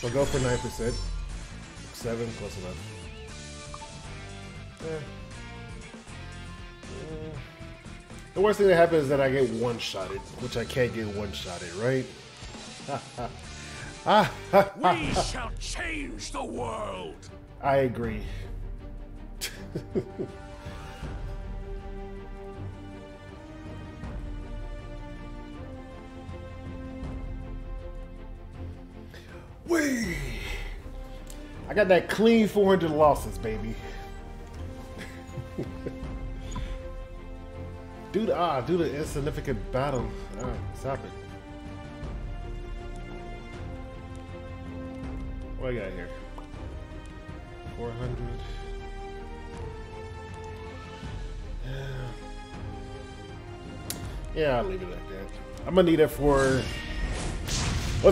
So go for 9%. 7 close enough. Yeah. Mm. The worst thing that happens is that I get one shotted, which I can't get one shotted, right? we shall change the world. I agree. Wee! I got that clean 400 losses, baby. the ah, do the insignificant battle. Ah, stop it. What I got here? 400. Yeah, I'll leave it like that. I'm gonna need it for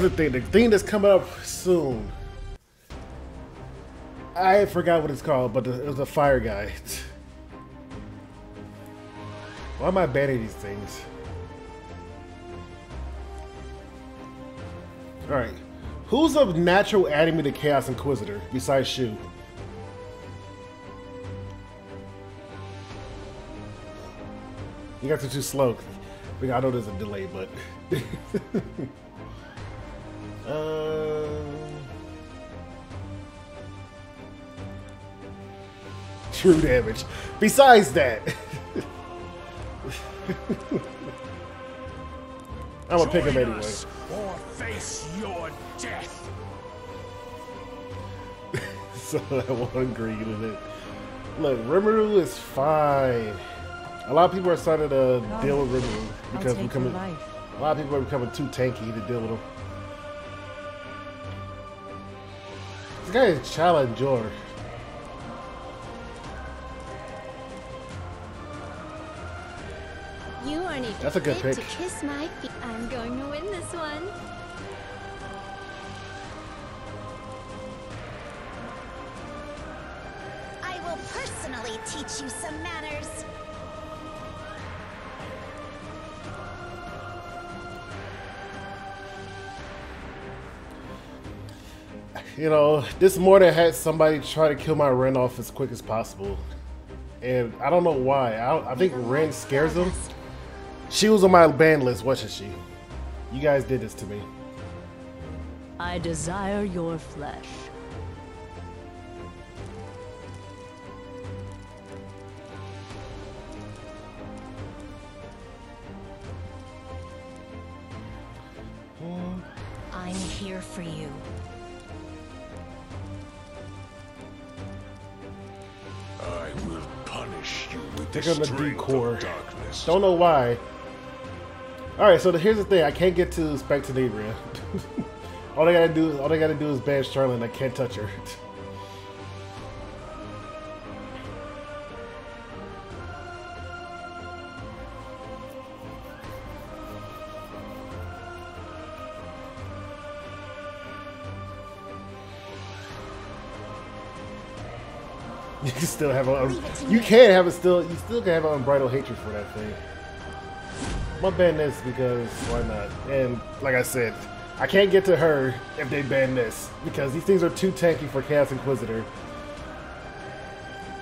the thing? The thing that's coming up soon. I forgot what it's called, but it was a fire guy. Why am I banning these things? Alright. Who's a natural enemy to Chaos Inquisitor besides Shu? You guys are too slow. I know there's a delay, but. uh... True damage. Besides that. I'm gonna pick him anyway. Or face your death. so that one green agree with it. Look, Rimuru is fine. A lot of people are starting to deal with Rimuru because we're becoming. A lot of people are becoming too tanky to deal with him. Guy is Challenger. You aren't even That's a good pick. to kiss my feet. I'm going to win this one. I will personally teach you some manners. You know, this morning I had somebody try to kill my Ren off as quick as possible. And I don't know why. I, I think Ren scares them. She was on my ban list, wasn't she? You guys did this to me. I desire your flesh. I'm here for you. I will punish you with the on the strength decor. of darkness. Don't know why. Alright, so the, here's the thing. I can't get to Specter Tenebria. all they gotta do all they gotta do is ban Charlene. I can't touch her. You can still have a um, you can have a still you still can have an unbridled hatred for that thing. I'm ban this because why not? And like I said, I can't get to her if they ban this because these things are too tanky for Chaos Inquisitor.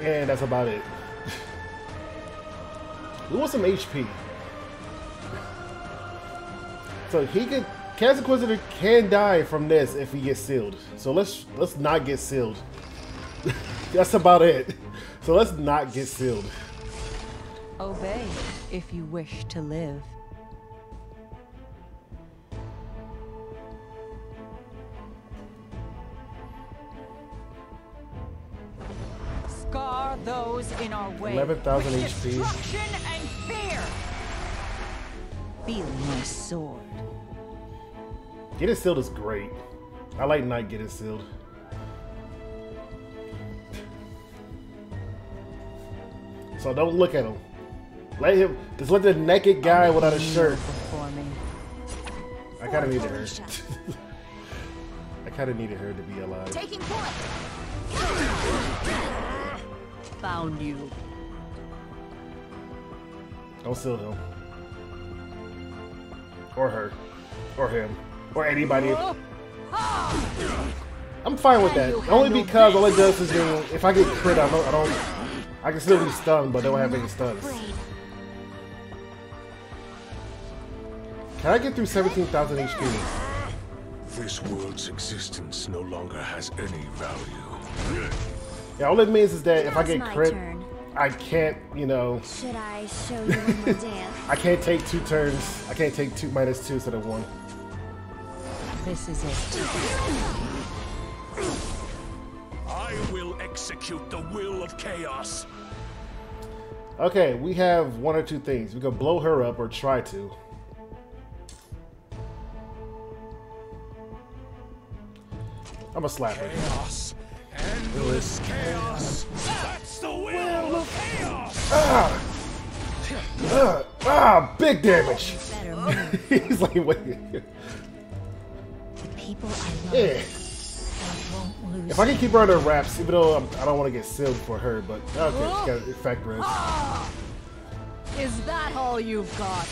And that's about it. we want some HP. So he could Chaos Inquisitor can die from this if he gets sealed. So let's let's not get sealed. That's about it. So let's not get sealed. Obey if you wish to live. Scar those in our way. 11,000 with HP. Destruction and fear. Feel my sword. Get it sealed is great. I like Knight getting sealed. So don't look at him. Let him just let the naked guy without a shirt. Before me. I kinda needed her. Felicia. I kinda needed her to be alive. Taking point. Found you. Don't seal him. Or her. Or him. Or anybody. Ah! I'm fine with that. Only because all it does is mean if I get crit, I don't, I don't, I can still be stunned, but don't have any stuns. Can I get through 17,000 HP? This world's existence no longer has any value. Yeah, all it means is that if I get crit, turn. I can't, you know, Should I show you one more dance? I can't take two turns. I can't take two minus two instead of one. This is it. I will execute the will of chaos. Okay, we have one or two things. We can blow her up or try to. I'm gonna slap her. Chaos. Endless chaos. That's the will of chaos. Ah, ah, big damage. He's like, wait. The people I love Yeah. I won't lose. If I can keep her under wraps, even though I'm, I don't want to get sealed for her, but okay, she got effect res. Is that all you've got?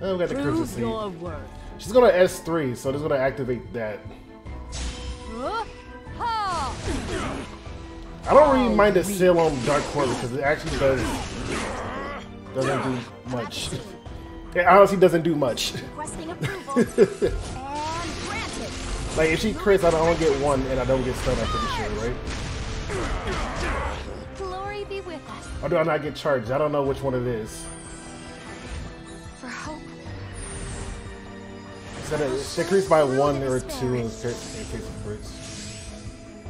Oh, we got the Prove seed. your worth. She's gonna S3, so this is gonna activate that. Uh! I don't really mind the seal on Dark Corvus because it actually does doesn't do much. It honestly doesn't do much. Like if she crits, I don't get one and I don't get stunned. I'm pretty sure, right? Glory be with us. Or do I not get charged? I don't know which one it is. For hope. Said it, it decreased by one or two in case, in case of crits.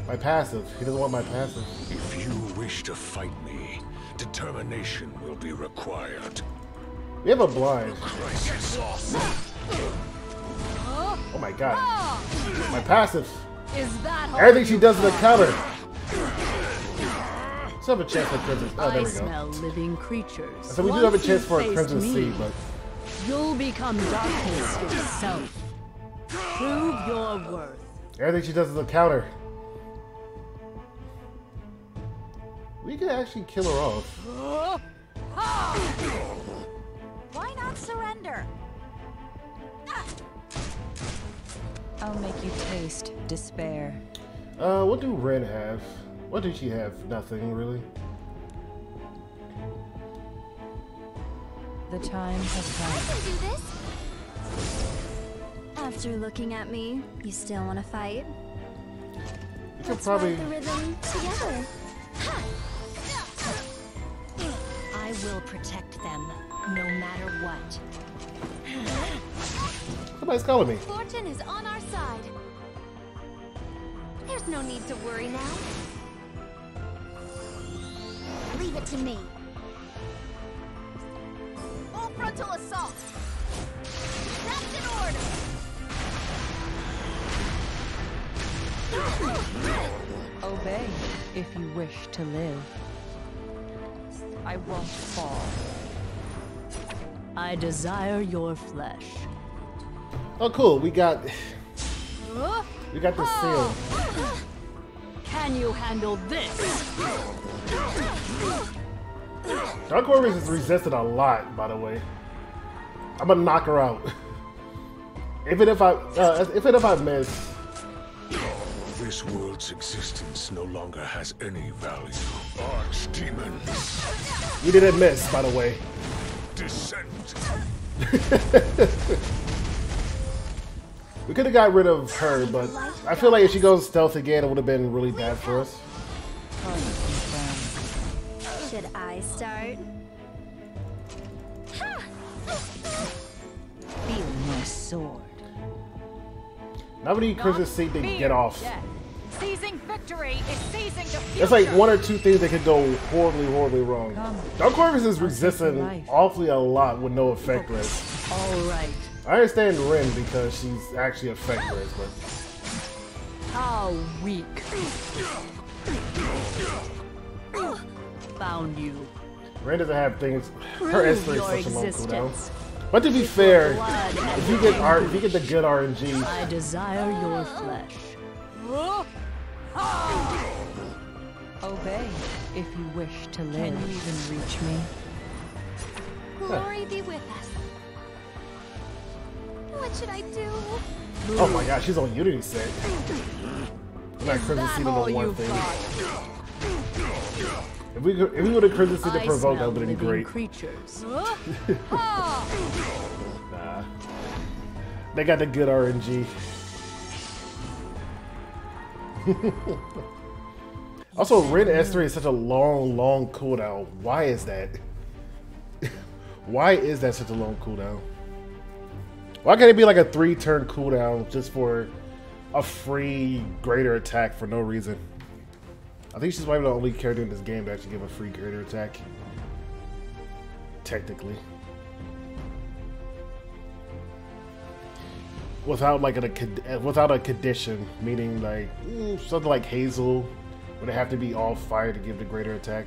My passive. He doesn't want my passive. If you wish to fight me, determination will be required. We have a blind. Crisis. Oh my god. My passive. Is that Everything she does is a counter. Still have a chance for Crimson. Oh, there we go. smell living creatures. So we do have a chance for a Crimson Seed, but You'll become darkness yourself. Prove your worth. everything she does is a counter. We could actually kill her off. Why not surrender? I'll make you taste despair. Uh, what do Ren have? What did she have? Nothing, really. The time has I come. can do this. After looking at me, you still want to fight? You could Let's probably. ride the rhythm together. I will protect them, no matter what. Somebody's calling me. Fortune is on our side. There's no need to worry now. Leave it to me. Full frontal assault. That's in order. Obey if you wish to live. I won't fall. I desire your flesh. Oh, cool. We got. We got the seal. Can you handle this? Dark Warriors is resisted a lot, by the way. I'm gonna knock her out. Even if I, uh, even if I miss, This world's existence no longer has any value. Archdemons, you didn't miss, by the way. Descend. We could have got rid of her, but I feel like if she goes stealth again, it would have been really bad for us. Should I start? Feel my sword. Now we need Crimson Seed to get off. Death. Seizing victory is seizing the future. There's like one or two things that could go horribly, horribly wrong. Come. Dark Corvus is I'll save your resisting awfully a lot with no effect res. All right. I understand Ren because she's actually effect res, but How weak. Found you. Ren doesn't have things. Her Prove S3 your is such a long cooldown. existence. But to be fair, if you get R, if you get the good RNG, I desire your flesh. Obey if you wish to live. Can you even reach me? Glory be with us. What should I do? Oh my god, she's on Unity set. Like Crimson That Seed all on one you've thing. got? If we could, if we would have Crimson Seed to provoke, that would have been great. creatures. Nah. They got the good RNG. also, Red S3 is such a long, long cooldown. Why is that? Why is that such a long cooldown? Why can't it be like a three turn cooldown just for a free greater attack for no reason? I think she's probably the only character in this game to actually give a free greater attack. Technically. Without like a uh, without a condition, meaning like something like Hazel, would it have to be all fire to give the greater attack?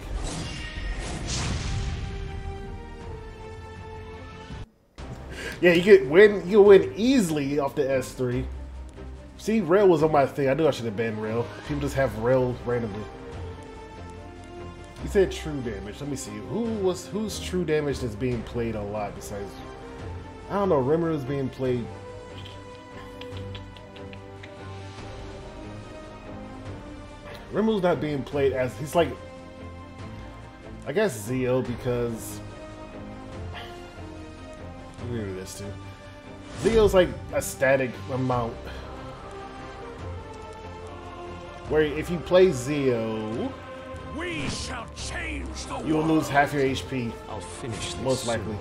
yeah, you could win. You win easily off the S three. See, rail was on my thing. I knew I should have banned rail. People just have rail randomly. You said true damage. Let me see. Who was who's true damage that's being played a lot besides? I don't know. Rimuru is being played Rimu's not being played as he's like I guess Zio because let me do this too. Zio's like a static amount. Where if you play Zio, We shall change the you will lose half your HP, I'll finish this most soon. likely.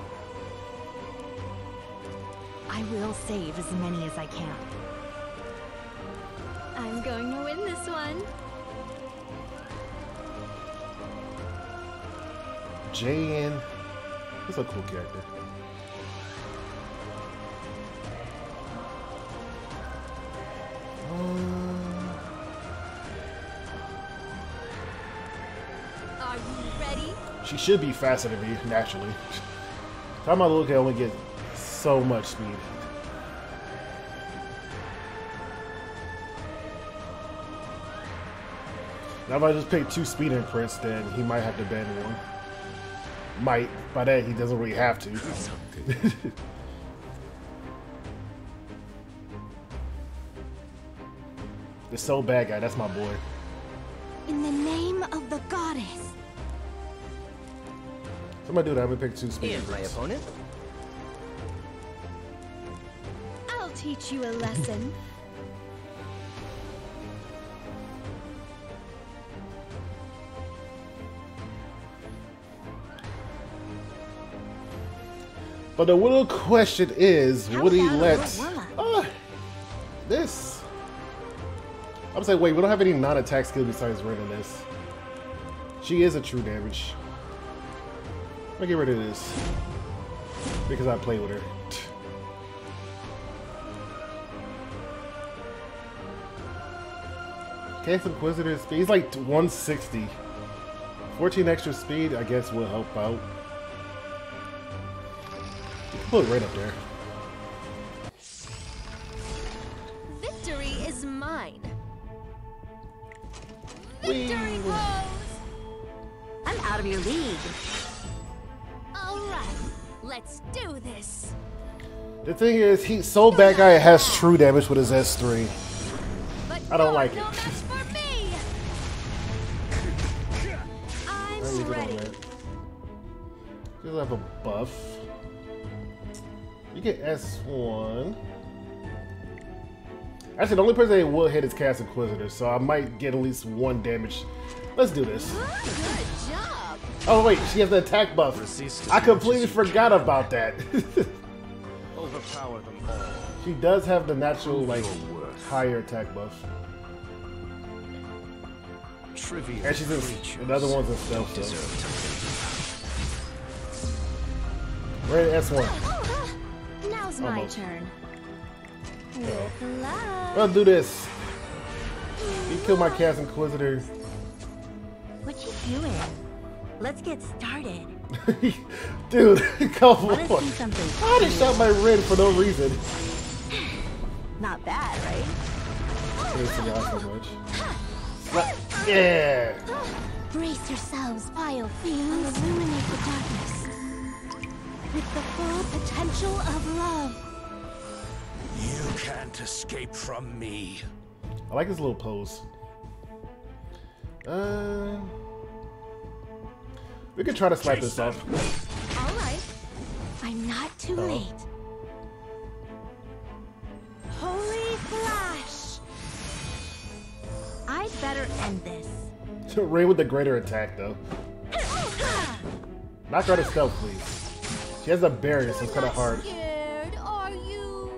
I will save as many as I can. I'm going to win this one. JN, he's a cool character. Um, Are you ready? She should be faster than me, naturally. Time out look, I only get so much speed. Now if I just pick two speed imprints, then he might have to ban one. Might. By that, eh, he doesn't really have to. the so bad guy, that's my boy. In the name of the goddess. Somebody do that, I'm gonna pick two speed And my opponent? I'll teach you a lesson. But the little question is, would he let? Ah, this? I'm saying, wait, we don't have any non-attack skills besides Ren in this. She is a true damage. Let me get rid of this because I play with her. Chaos Inquisitor speed. He's like 160. 14 extra speed, I guess, will help out. You can put it right up there. Victory is mine. Victory blows! I'm out of your league. All right, let's do this. The thing is, he so bad guy has true damage with his S3. But I don't like no it. match for me. I use I'm ready. that. Just have a buff. You get S1. Actually, the only person that will hit is Chaos Inquisitor, so I might get at least one damage. Let's do this. Good job. Oh wait, she has the attack buff. I completely forgot about that. Overpower them all. she does have the natural like higher attack buff. Trivial And she's in another one's in stealth don't though. deserve to We're at S1. Now's my Almost. turn. Let's do this. You kill my Chaos Inquisitor. What you doing? Let's get started. Dude, come on. I just shot my red for no reason. Not bad, right? To God so much. But- yeah. Brace yourselves, vile fiends. Illuminate the darkness with the full potential of love. You can't escape from me. I like his little pose. Uh, we could try to slap this off. All right. I'm not too Oh. late. Holy flash! I'd better end this. Ray with the greater attack, though. Knock her out of stealth, please. She has a barrier, so it's kind of hard. Scared, are you?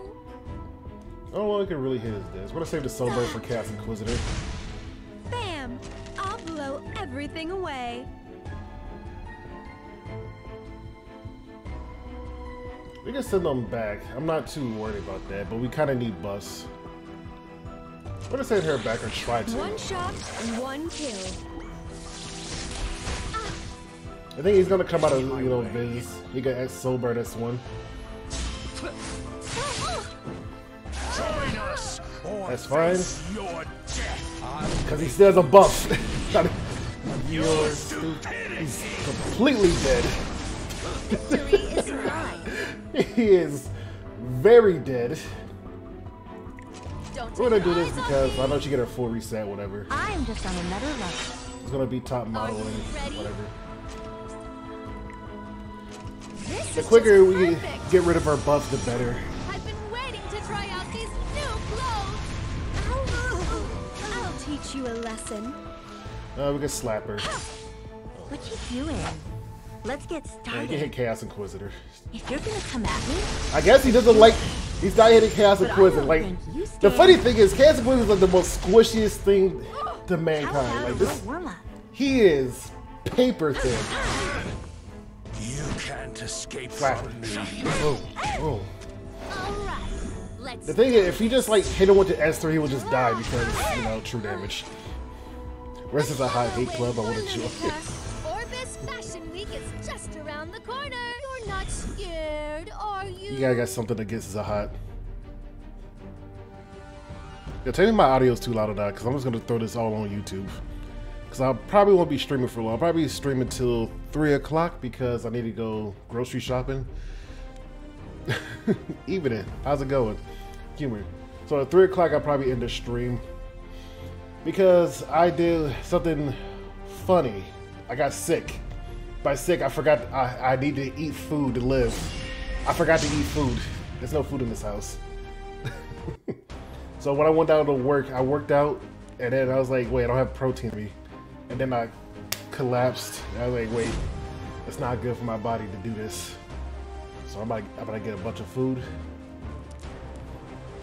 I don't know can really hit is this. We're gonna save the Soulbird for Chaos Inquisitor. Bam! I'll blow everything away. We can send them back. I'm not too worried about that, but we kind of need Bus. We're gonna send her back or try to. One shot, one kill. I think he's gonna come out of you know Viz. He got X Soulbird this one. Join us, or That's fine. face your death. Because he still has a buff. He's completely dead. Victory is mine. he is very dead. We're gonna do this because. I know she get her full reset, whatever. I am just on another level. It's gonna be top model you and whatever. This The quicker we get rid of our buff, the better. I've been waiting to try out these new clothes. Ow. I'll teach you a lesson. Uh, we can slap her. What you doing? Let's get Yeah, you started. can hit Chaos Inquisitor. If you're gonna come at me, I guess he doesn't like. He's not hitting Chaos Inquisitor. Like the funny thing is, Chaos Inquisitor is like the most squishiest thing to mankind. Like this, little warm up? he is paper thin. You can't escape Slap from me. Oh, oh. All right. The thing is, if you just like hit him with the S3, he would just die because you know true damage. Rest is a high hate club. I wouldn't join. Orbis Fashion Week is just around the corner. You're not scared, are you? You gotta got something against Zahat. Yeah, tell me my audio's too loud or not, because I'm just gonna throw this all on YouTube. Because I probably won't be streaming for long. I'll probably stream until 3 o'clock because I need to go grocery shopping. Evening. How's it going? Humor. So at 3 o'clock, I'll probably end the stream. Because I did something funny. I got sick. By sick, I forgot I, I need to eat food to live. I forgot to eat food. There's no food in this house. so when I went down to work, I worked out, and then I was like, wait, I don't have protein in me. And then I collapsed. I was like, wait, it's not good for my body to do this. So I'm like, I'm gonna get a bunch of food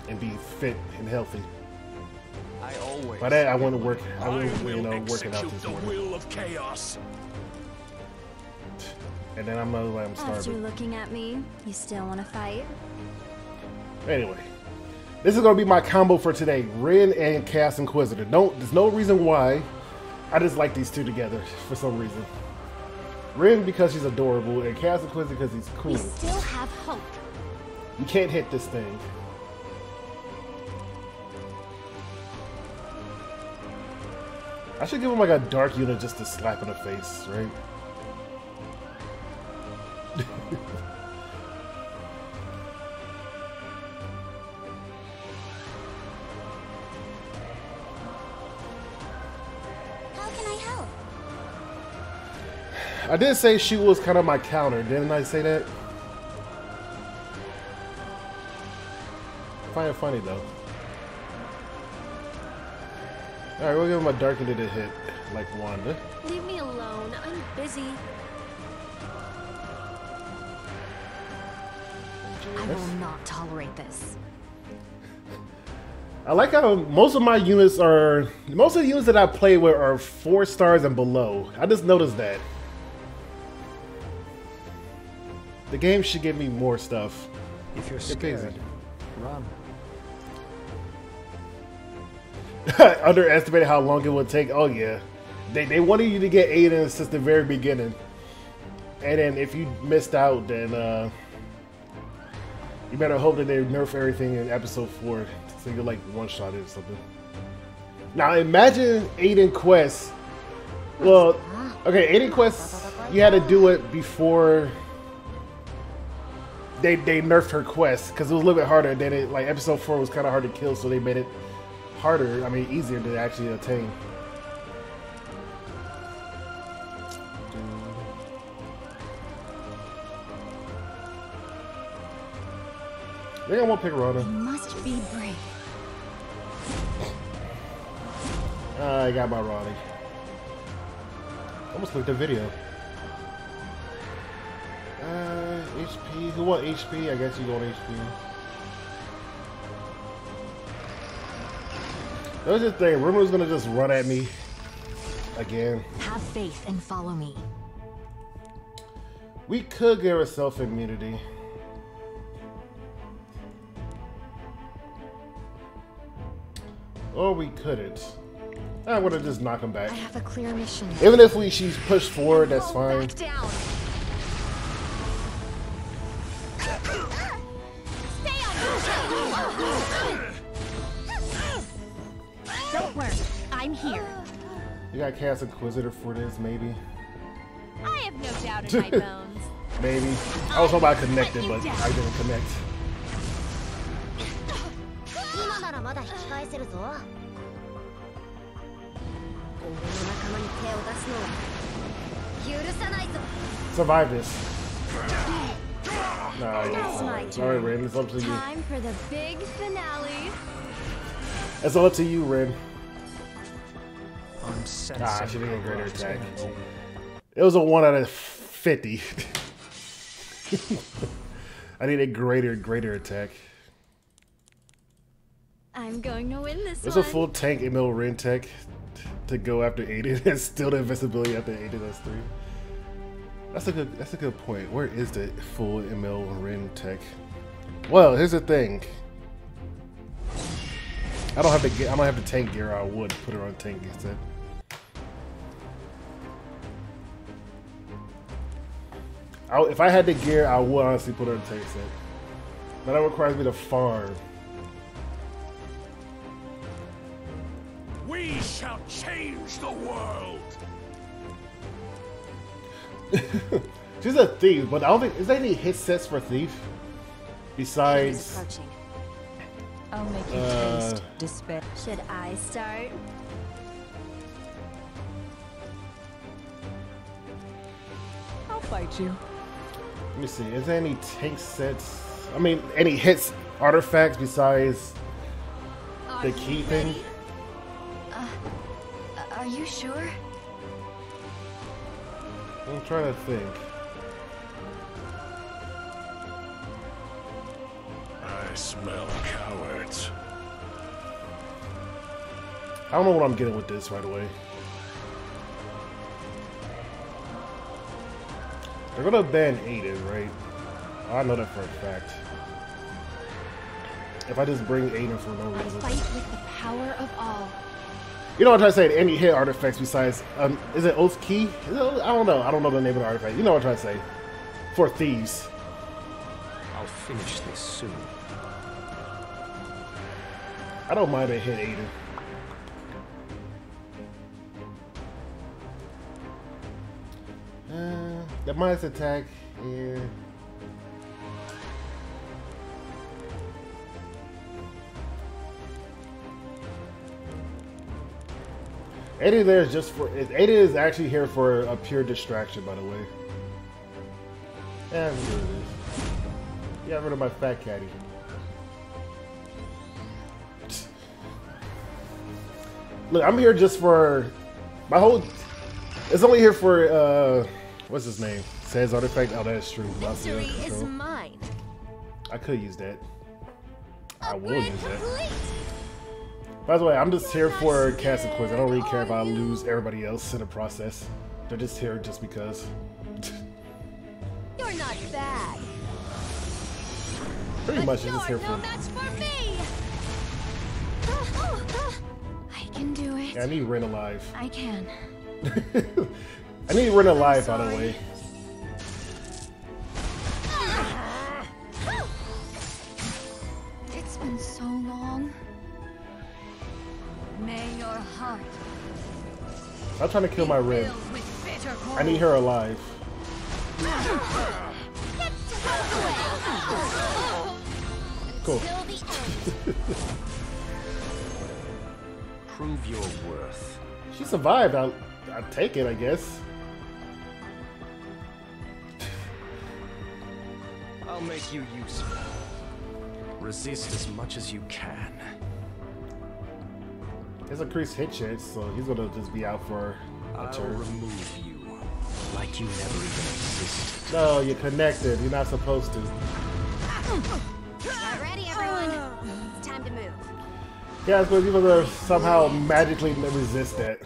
and be fit and healthy. I always. By that, I went to work. I I went, will you know, working out this the morning, will of chaos. and then I'm uh, like, I'm After looking at me, you still want to fight? Anyway, this is gonna be my combo for today: Rin and Chaos Inquisitor. Don't. There's no reason why. I just like these two together for some reason. Rin because she's adorable, and Chaos Inquisitor because he's cool. We still have hope. You can't hit this thing. I should give him like a dark unit just to slap in the face, right? I did say she was kind of my counter, didn't I say that? I find it funny though. Alright, we'll give him a dark unit to hit, like Wanda. Leave me alone. I'm busy. I will not tolerate this. I like how most of my units are most of the units that I play with are four stars and below. I just noticed that. The game should give me more stuff. If you're scared, run. Underestimated how long it would take. Oh yeah, they they wanted you to get Aiden since the very beginning, and then if you missed out, then uh, you better hope that they nerf everything in episode four, so you're like one shot or something. Now imagine Aiden Quest. Well, okay, Aiden Quest, you had to do it before. They they nerfed her quest because it was a little bit harder. than it like episode four was kind of hard to kill, so they made it harder. I mean, easier to actually attain. I think I won't pick Rhoda. Must be brave. I got my Ronnie. Almost looked at video. Uh, HP. Who want HP? I guess you want HP. That was the thing. Rumor was gonna just run at me again. Have faith and follow me. We could give ourselves immunity. Or we couldn't. I would have just knocked him back. I have a clear mission. Even if we she's pushed forward, that's fine. You gotta Chaos Inquisitor for this, maybe. I have no doubt in my bones. maybe. I was hoping I connected, but. I didn't connect. Survive this. Nah, That's Alright, Ren, it's up to you. Time for the big finale. It's all up to you, Ren. I'm sensing Ah, she didn't get greater attack. It was a 1 out of 50. I need a greater, greater attack. I'm going to win this There's one. a full tank ML Ren tech to go after Aiden and still the invincibility after Aiden that's three. That's a good that's a good point. Where is the full ML Ren tech? Well, here's the thing. I don't have to get I don't have to tank gear, I would put her on tank instead. I, if I had the gear, I would honestly put her on tank set. But that requires me to farm. We shall change the world. She's a thief, but I don't think is there any hit sets for thief besides. I'll make you Uh, taste despair. Should I start? I'll fight you. Let me see. Is there any tank sets? I mean, any hits artifacts besides Are the you key thing? ready? Are you sure? I'm trying to think. I smell cowards. I don't know what I'm getting with this right away. They're gonna ban Aiden, right? I know that for a fact. If I just bring Aiden for no I reason. fight with the power of all. You know what I'm trying to say? Any hit artifacts besides, um, is it Oath Key? Is it, I don't know. I don't know the name of the artifact. You know what I'm trying to say? For thieves. I'll finish this soon. I don't mind a hit Aiden. The minus attack, yeah. Aiden there is just for Aiden is actually here for a pure distraction, by the way. Yeah, here it is. Yeah, rid of my fat caddy. Look, I'm here just for my whole. It's only here for uh, what's his name? Says artifact. Oh, that's true. Victory is mine. I could use that. I will use that. By the way, I'm just here for Castle Quiz. I don't really care if I lose everybody else in the process. They're just here just because. You're not bad. Pretty but much, just here no for. match for me. I can do it. Yeah, I need Ren alive. I can. I need Ren alive, by the way. It's been so long. May your heart I'm trying to kill my be Ren. filled with bitter I need her alive. Get out of the way. Cool. Till the end. Prove your worth. She survived. I'll, I'll take it, I guess. I'll make you useful. Resist as much as you can. It's a increased hit chance, so he's gonna just be out for a I'll turn. remove you. Like you never even existed. No, you're connected. You're not supposed to. Get ready, everyone. It's time to move. Yeah, but you're gonna somehow magically resist that.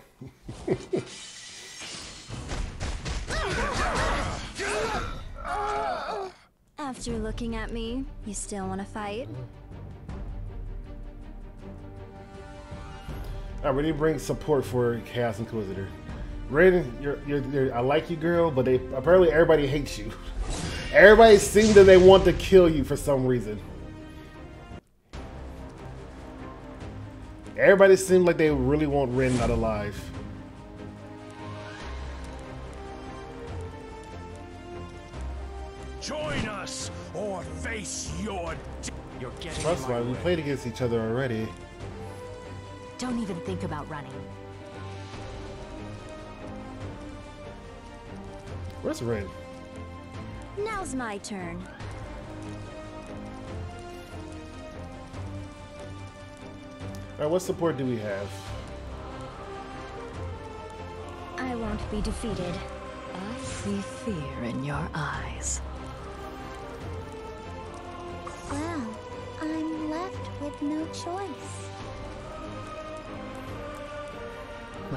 After looking at me, you still want to fight? I really bring support for Chaos Inquisitor. Raiden, you're, you're, you're, I like you, girl, but they apparently everybody hates you. Everybody seems that they want to kill you for some reason. Everybody seems like they really want Rin not alive. Join us or face your d- You're getting That's why we way. played against each other already. Don't even think about running. Where's Rin? Now's my turn. Alright, what support do we have? I won't be defeated. I see fear in your eyes.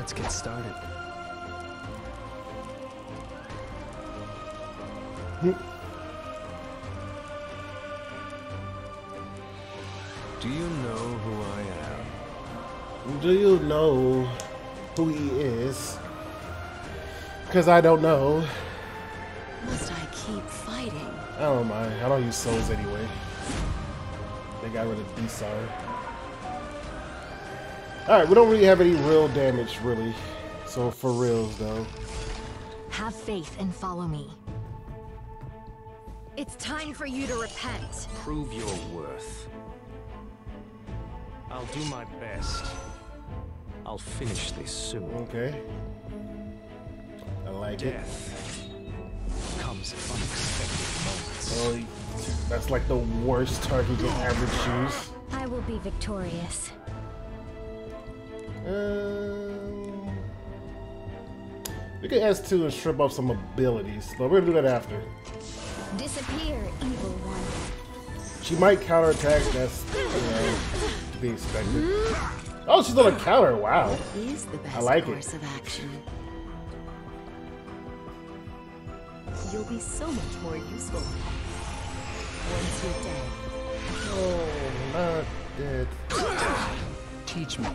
Let's get started. Do you know who I am? Do you know who he is? Because I don't know. Must I keep fighting? I don't mind. I don't use souls anyway. They got rid of Desar. Alright, we don't really have any real damage, really. So for reals, though. Have faith and follow me. It's time for you to repent. Prove your worth. I'll do my best. I'll finish this soon. Okay. I like it. Death comes at unexpected moments. Oh, that's like the worst target you can ever choose. I will be victorious. Um, we can S2 and strip off some abilities, but we're gonna do that after. Disappear, evil one. She might counterattack, that's you know, to be expected. Oh, she's on a counter, wow. Is the best I like it. course of action. You'll be so much more useful once you're dead. Oh, not dead. Teach me.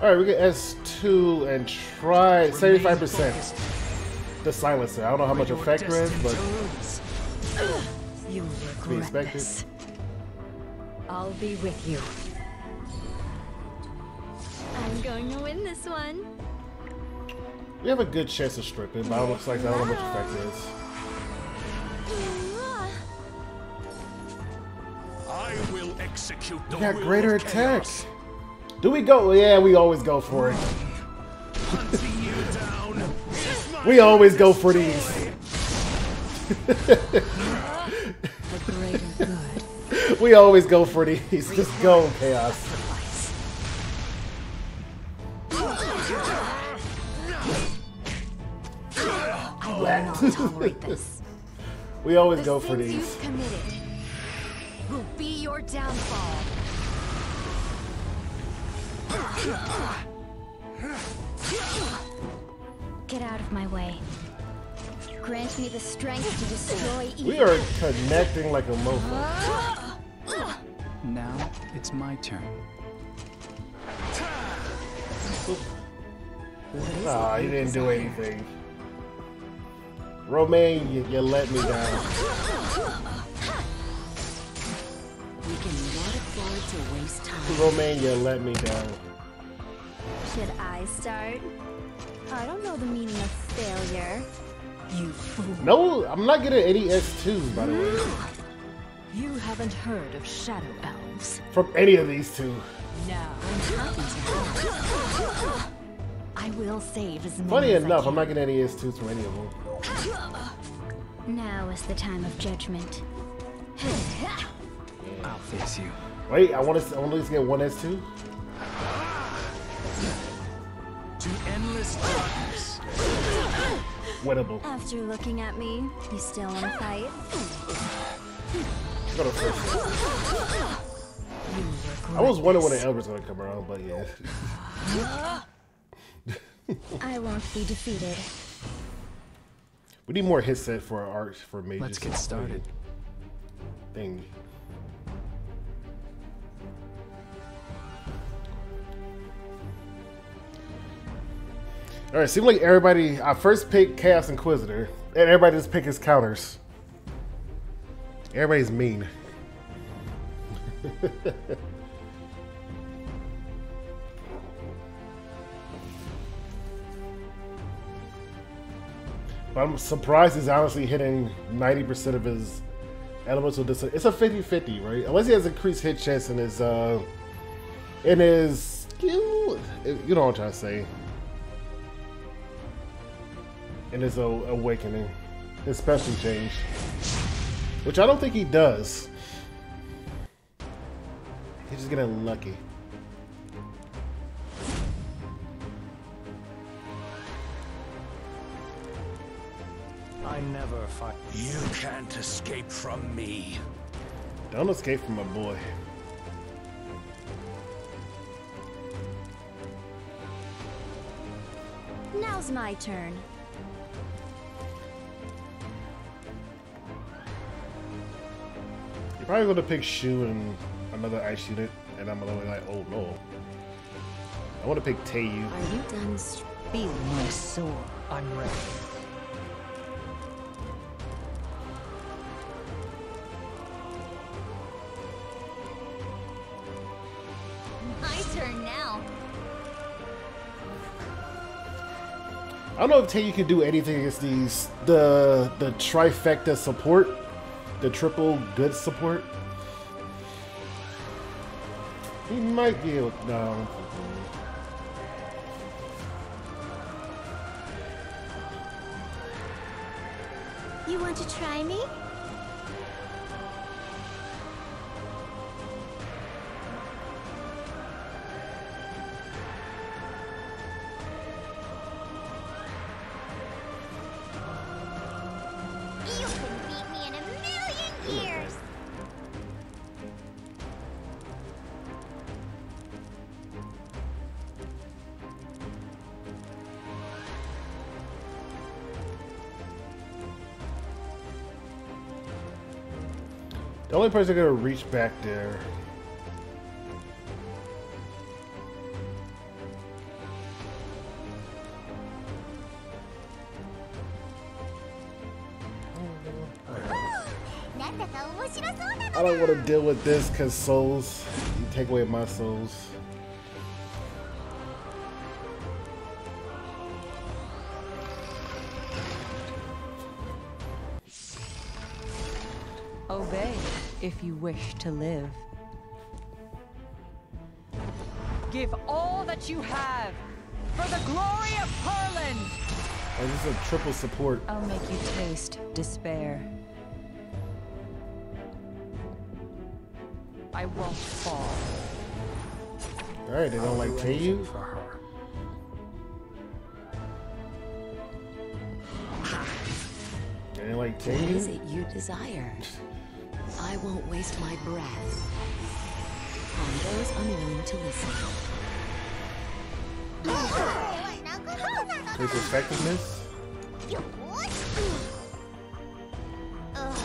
Alright, we get S2 and try 75% the silencer. I don't know how much You're effect there is, but to. You'll be regret expected. this. I'll be with you. I'm going to win this one. we have a good chance of stripping, but it looks like I don't know how much effect there is. I will execute the We got greater of attack. chaos. Do we go? Yeah, we always go for it. We always go for these. We always go for these. Just go, Chaos. We always go for these. will be your downfall. Get out of my way. Grant me the strength to destroy evil. We are connecting like a mofo. Now it's my turn. Nah, you didn't do anything. Romaine, you, you let me down. We cannot afford to waste time. Romaine, you let me down. Should I start? I don't know the meaning of failure. You fool. No, I'm not getting any S2s, by the way. You haven't heard of shadow elves. from any of these two. Now I'm happy to help. I will save as many Funny as I enough, can. I'm not getting any S2s from any of them. Now is the time of judgment. I'll face you. Wait, I want to. I want to at least get one S2. To endless darkness. Winnable. After looking at me, you still want to fight? Go to first. I was wondering when the Elder's gonna come around, but yeah. I won't be defeated. We need more hit set for our art for mages. Let's get started. Thing. All right, seems like everybody. I first picked Chaos Inquisitor, and everybody just picked his counters. Everybody's mean. But I'm surprised he's honestly hitting 90% of his elemental distance. It's a 50-50, right? Unless he has increased hit chance in his uh in his you, you know what I'm trying to say. In his awakening. His special change. Which I don't think he does. He's just getting lucky. I never fight. You can't escape from me. Don't escape from my boy. Now's my turn. Probably gonna pick Choux and another ice unit, and I'm gonna be like, oh no. I wanna pick Taeyou. Are you done? Feel my sword. I'm ready. My turn now. I don't know if Taeyou can do anything against these the the trifecta support, the triple good support. He might be able. to. No. You want to try me? The only person gonna reach back there. I don't want to deal with this because souls. You take away my souls. Wish to live. Give all that you have for the glory of Harlan! Oh, this is a triple support. I'll make you taste despair. I won't fall. Alright, they don't like Taeyou? For her. They didn't like What is it you desire? I won't waste my breath on those unwilling to listen. His effectiveness? Ugh,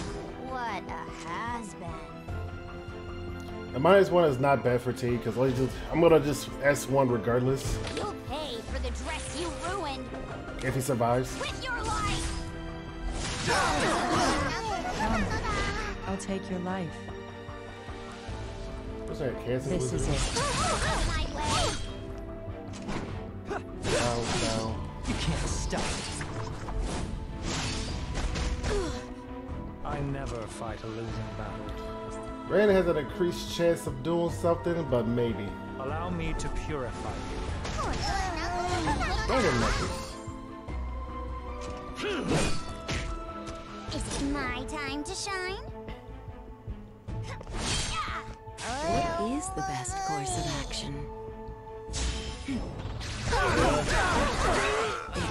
what a has-been. The minus one is not bad for Taeyou because I'm gonna just S1 regardless You'll pay for the dress you ruined if he survives. with your life. I'll take your life. What's that? Cancer This is it. My way. Down, down. You can't stop. I never fight a losing battle. Ren has an increased chance of doing something, but maybe. Allow me to purify you. Dragon Knuckles. Is it my time to shine? What is the best course of action?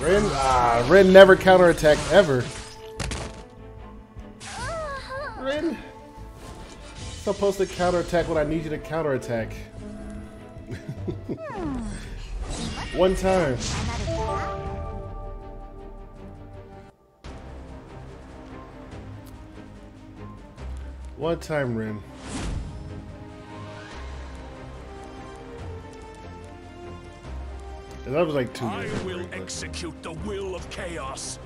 Rin, ah, Ren never counterattack ever. Rin, supposed to counterattack when I need you to counterattack. One time. One time, Ren. That was like two I years. will ago, but- execute the will of chaos.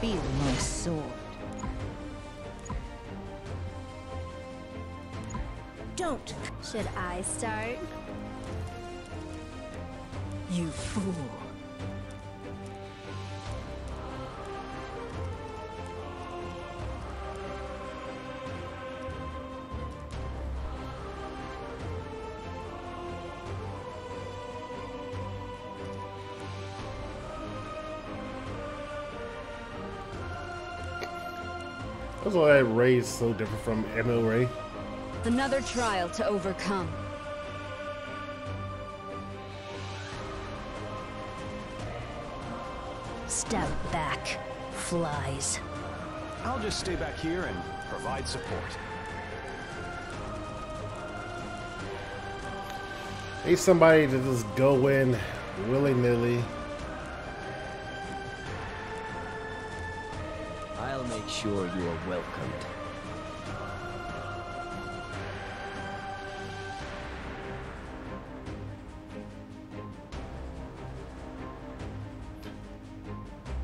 Feel my sword. Don't. Should I start? You fool. That's why that Ray is so different from ML Ray. Another trial to overcome. Step back, flies. I'll just stay back here and provide support. Need somebody to just go in willy sure you are welcomed.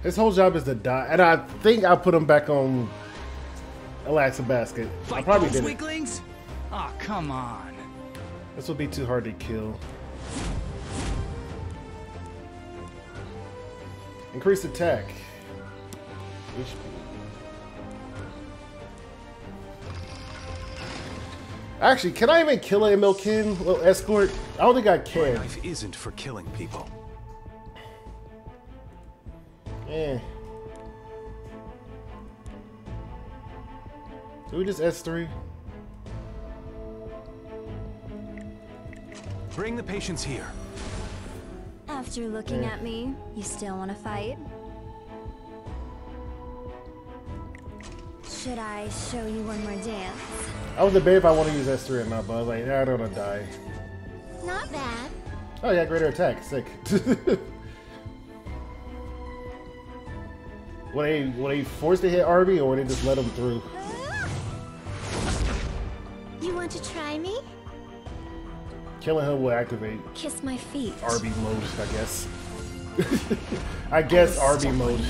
His whole job is to die, and I think I put him back on Alexa Basket. I Fight probably those did. weaklings? Ah, come on. This will be too hard to kill. Increased attack. HP. Actually, can I even kill a Milkin little escort? I don't think I can. My can. knife isn't for killing people. Eh. Do we just S3? Bring the patients here. After looking at me, you still want to fight? Should I show you one more dance? I was debating if I want to use S3 or not, but I was like, I don't want to die. Not bad. Oh yeah, greater attack. Sick. were they were they forced to hit Arby or were they just let him through? You want to try me? Killing him will activate Kiss my feet. RB mode, I guess. I guess RB mode.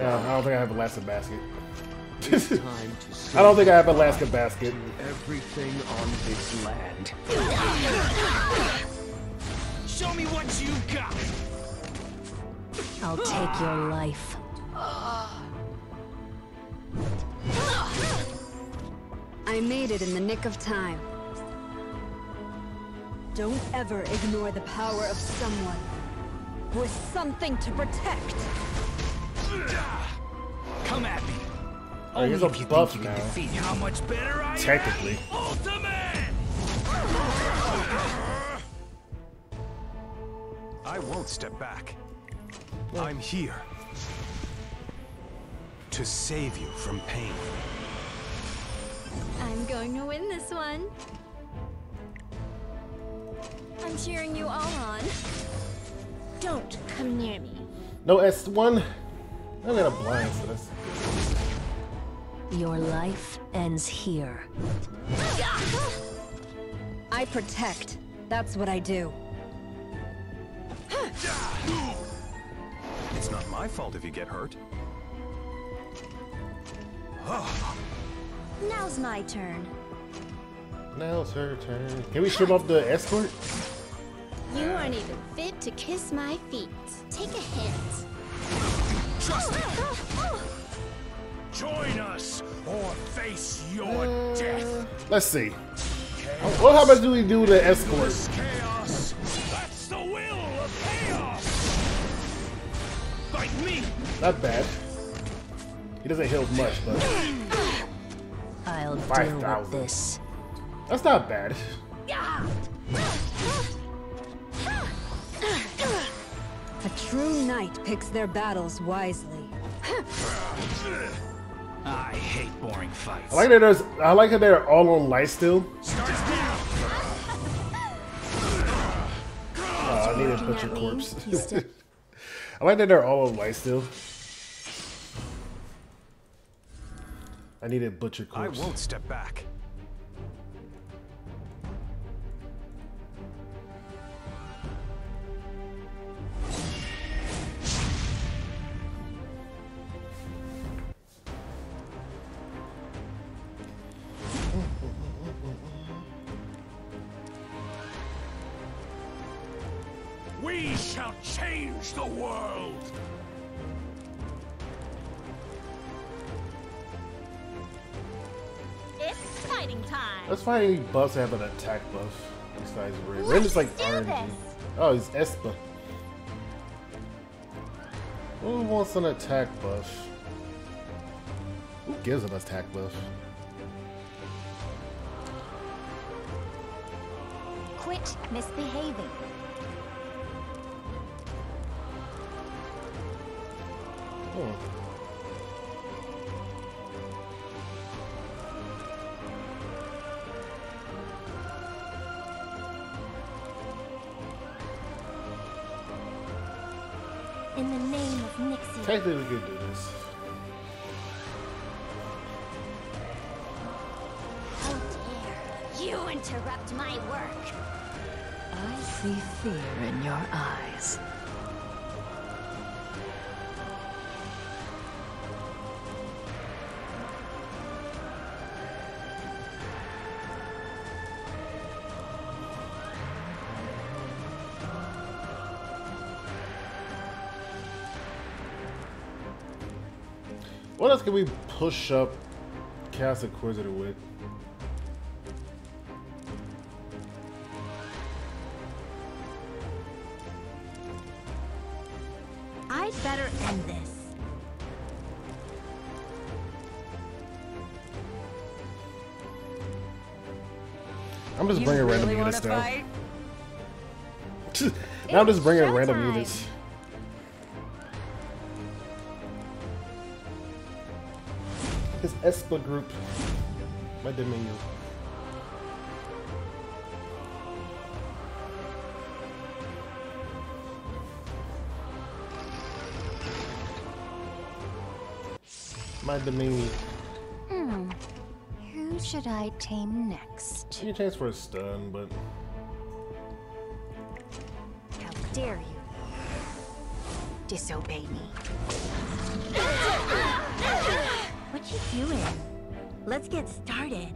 Yeah, I don't think I have Alexa's basket. It's time to I don't think I have Alexa's basket. everything on this land. Show me what you got. I'll take your life. I made it in the nick of time. Don't ever ignore the power of someone who has something to protect. Come at me. Oh, he's Only a if you buff think you now. can defeat how much better I Technically. am. I won't step back. I'm here. To save you from pain. I'm going to win this one. I'm cheering you all on. Don't come near me. No S1. I got a blind, so that's Your life ends here. I protect. That's what I do. It's not my fault if you get hurt. Now's my turn. now it's her turn. Can we strip off the escort? You aren't even fit to kiss my feet. Take a hint. Trust me. Join us or face your death. Let's see. Well, how much do we do to escort? Chaos. That's the will of chaos. Fight me. Not bad. He doesn't heal much, but I'll deal 5,000. with this. that's not bad. A true knight picks their battles wisely. I hate boring fights. I like that there's. I like how they're all on light still. Oh, I need a butcher corpse. I like that they're all on light still. I need a butcher I won't step back. Shall change the world. It's fighting time. Let's find any buffs that have an attack buff besides Ren. Ren is like Let's RNG. this. Oh, he's Espa. Who wants an attack buff? Who gives an attack buff? Quit misbehaving. Hmm. In the name of Nixie. Technically, we could do this. Oh, How dare you interrupt my work? I see fear in your eyes. Else can we push up Chaos Inquisitor with? I'd better end this. I'm just You bringing really random units now. now I'm just bringing random units. Espa group. My Dominion. My Dominion. Hmm. Who should I tame next? You chance for a stun, but How dare you disobey me? Doing? Let's get started.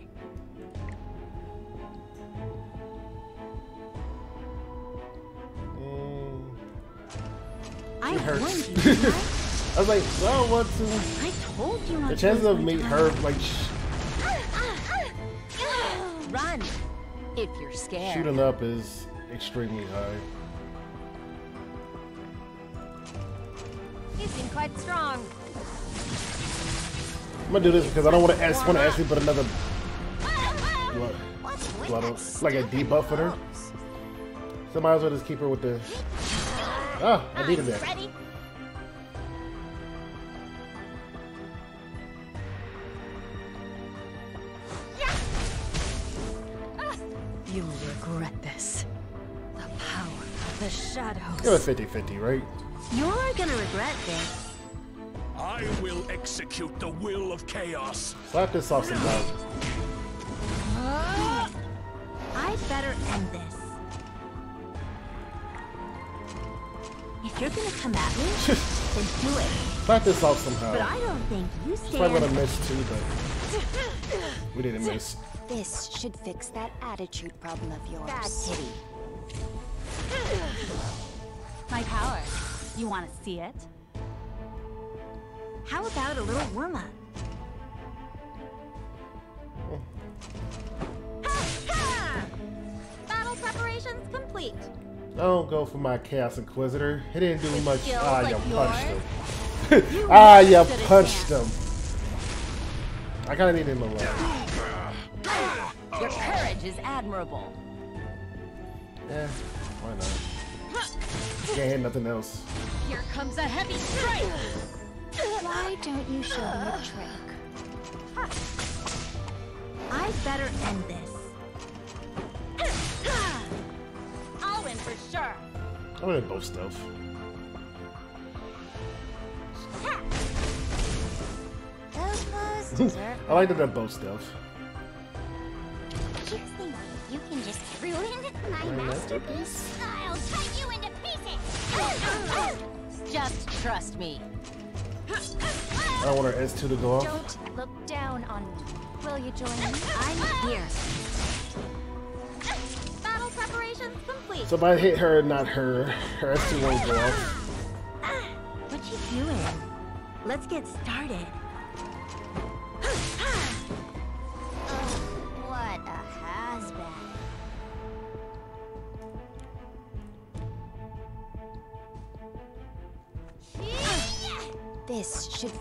mm, I hurt. you. I? Was like, I don't want to. I told you not The chances of me her like Run! If you're scared. shooting up is extremely high. You seem quite strong. I'm gonna do this because I don't want to ask, want to actually put another blood, What's with blood like a debuff on her. So might as well just keep her with the. Ah, I needed that. Ready? You'll regret this. The power of the shadows. It 50-50, right? You're gonna regret this. I will execute the will of chaos. Slap this off sometime. I'd better end this. If you're gonna come at me, then do it. Slap this off somehow. But I don't think you It's probably stand. gonna miss too, but we didn't miss. This should fix that attitude problem of yours. Bad kitty. My power. You want to see it? How about a little warm up? Battle preparations complete. Don't go for my Chaos Inquisitor. He didn't do much. Ah, like you punched yours, him. ah, you punched him. I kind of need him alone. Your courage is admirable. Yeah, why not? Can't hit nothing else. Here comes a heavy strike. Why don't you show me a trick? I better end this. I'll win for sure. I'm gonna both. Those. I like that they're both stuff. You think you can just ruin my masterpiece? I'll cut you into pieces. Just trust me. I don't want our S2 to go off. Don't look down on me. Will you join me? I'm here. Battle preparations complete. So if I hit her, not her, her S2 won't go off. What you doing? Let's get started.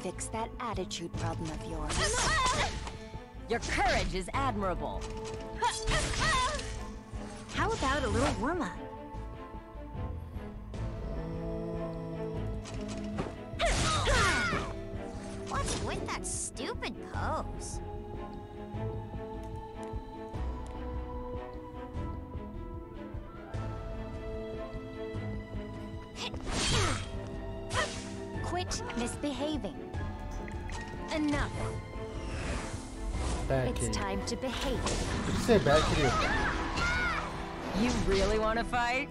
Fix that attitude problem of yours. Your courage is admirable. How about a little warm up? What's with that stupid pose? Enough. Bad It's kid. time to behave. Did you say bad kid? or- You really want to fight?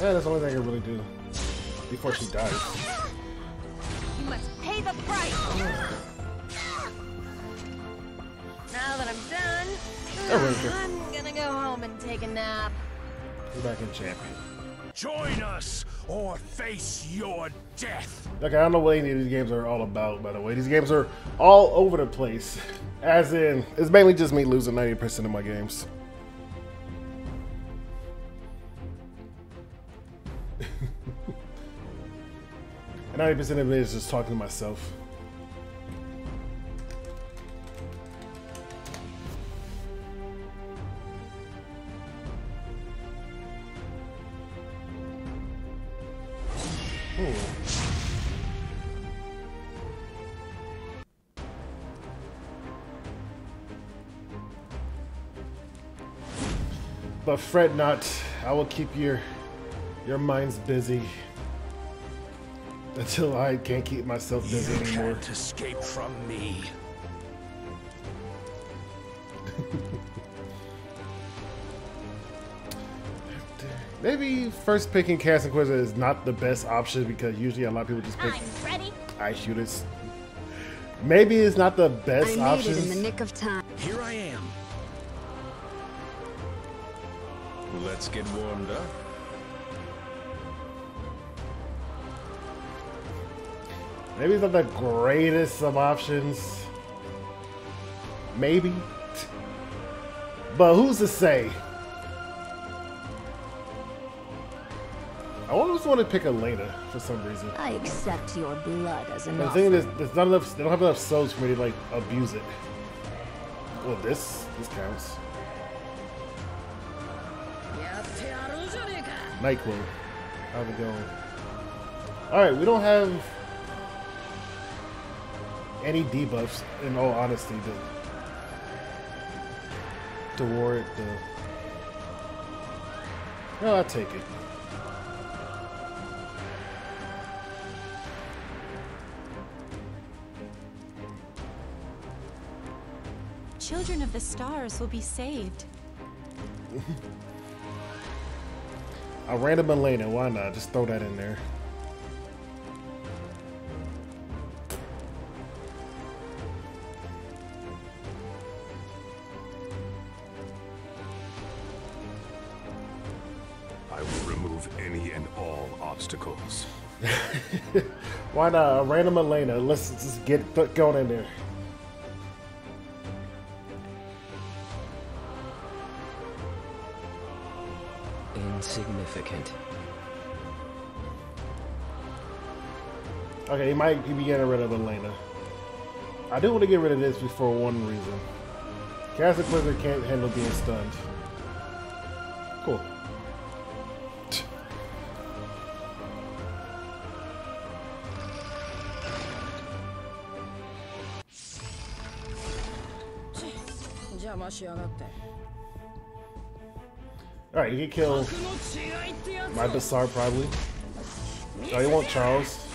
Yeah, that's the only thing I can really do. Before she dies. You must pay the price. now that I'm done, I'm gonna go home and take a nap. Go back in champion. Join us or face your death. Okay, I don't know what any of these games are all about, by the way. These games are all over the place. As in, it's mainly just me losing 90% of my games. and 90% of it is just talking to myself. But fret not, I will keep your your minds busy until I can't keep myself busy You anymore. can't escape from me. Maybe first picking Chaos Inquisitor is not the best option because usually a lot of people just pick I'm ready. shooters. Maybe it's not the I best made option. it in the nick of time. Here I am. Let's get warmed up. Maybe it's not the greatest of options. Maybe. But who's to say? I always want to pick Elena for some reason. I accept your blood as an The thing is, there's not enough. They don't have enough souls for me to like abuse it. Well, this this counts. Nightclub. How's it going? All right, we don't have any debuffs. In all honesty, to to warrant the. No, I'll take it. Children of the stars will be saved. A random Elena, why not? Just throw that in there. I will remove any and all obstacles. Why not? A random Elena. Let's just get going in there. Insignificant. Okay, he might be getting rid of Elena. I do want to get rid of this for one reason. Castle Cataclysm can't handle being stunned. Cool. Alright, you can kill my Bassar probably. Oh, you want Charles?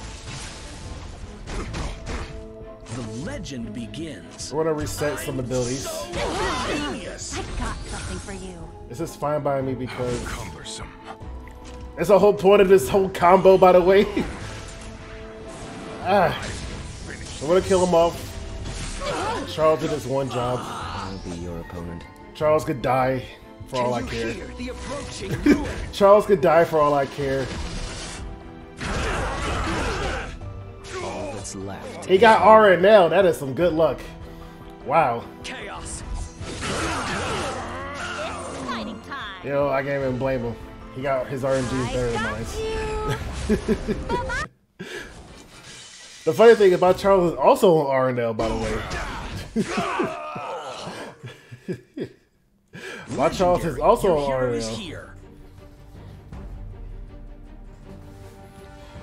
The legend begins. We're gonna reset some abilities. I got something for you. This is fine by me because Cumbersome. that's the whole point of this whole combo, by the way. ah, I'm gonna kill him off. Charles did his one job. I'll be your opponent. Charles could die for all I care. hear the approaching ruin? Charles could die for all I care. All that's left. He got R and L. That is some good luck. Wow. Chaos. Fighting. You know, I can't even blame him. He got his RNG better than mine. the funny thing about Charles is also on R and L, by the way. My Charles is also on Your hero is here.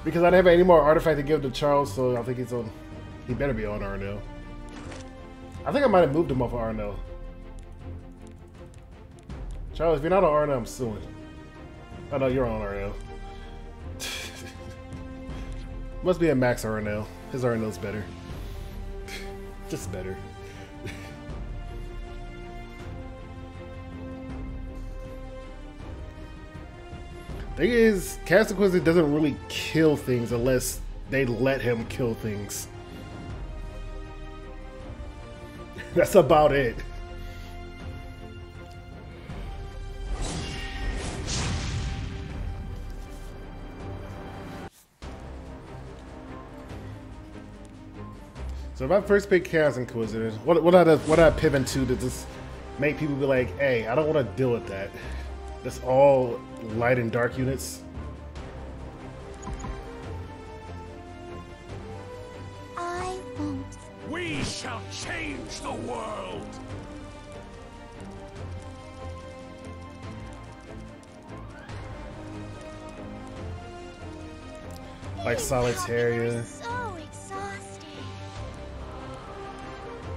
because I didn't have any more artifact to give to Charles, so I think he's on. He better be on R and L. I think I might have moved him off of and Charles, if you're not on R and L, I'm suing. Oh no, you're on R and L. Must be a max and His R and L's better. Just better. Thing is, Castaquizzy doesn't really kill things unless they let him kill things. That's about it. So if I first pick Chaos Inquisitor, what what I what I pivot to to just make people be like, hey, I don't want to deal with that. That's all light and dark units. I won't. We shall change the world. Like Solitaria. So exhausting.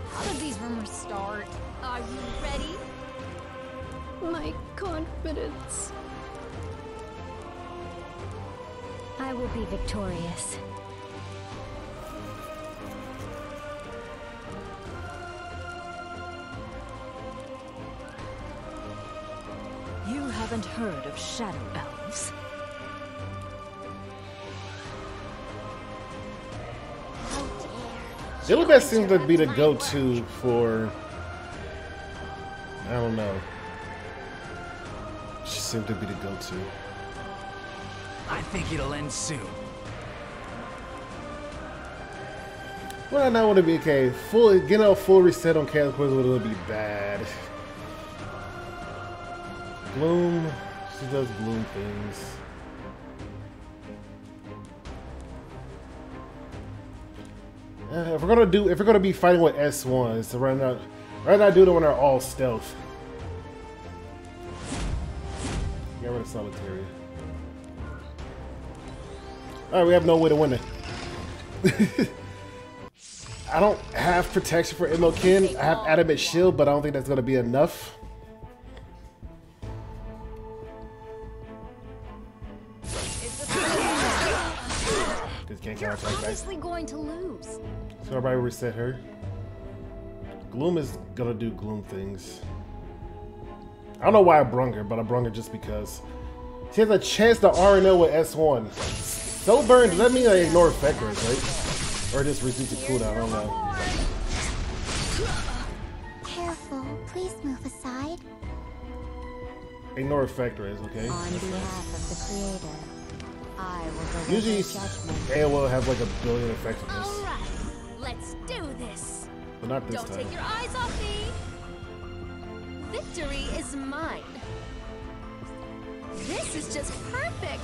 How did these rumors start? Are you ready? My confidence. I will be victorious. You haven't heard of shadow elves. Lilibet seems to be the go-to for. I don't know. Seemed to be the go-to. I think it'll end soon. Well, now would it be okay? Full getting a full reset on Chaos Quiz would be bad. Bloom, she does bloom things. Uh, if we're gonna do, if we're gonna be fighting with S ones, so right now, right now, do it when they're all stealth. Get rid of Solitaria. All right, we have no way to win it. I don't have protection for Imokin. I have Adamant Shield, but I don't think that's gonna be enough. Because can't You're obviously going to lose. So everybody reset her. Gloom is gonna do Gloom things. I don't know why I brung her, but I brung her just because. She has a chance to RNL with S1. So burn, does that mean I ignore effect right? Or just reduce the cooldown, I don't know. Careful. Please move aside. Ignore effect rays, okay? On behalf of the creator, I will go Usually. AOL have like a billion effectiveness, All right, let's do this. but not this Don't time. take your eyes off me. Victory is mine. This is just perfect.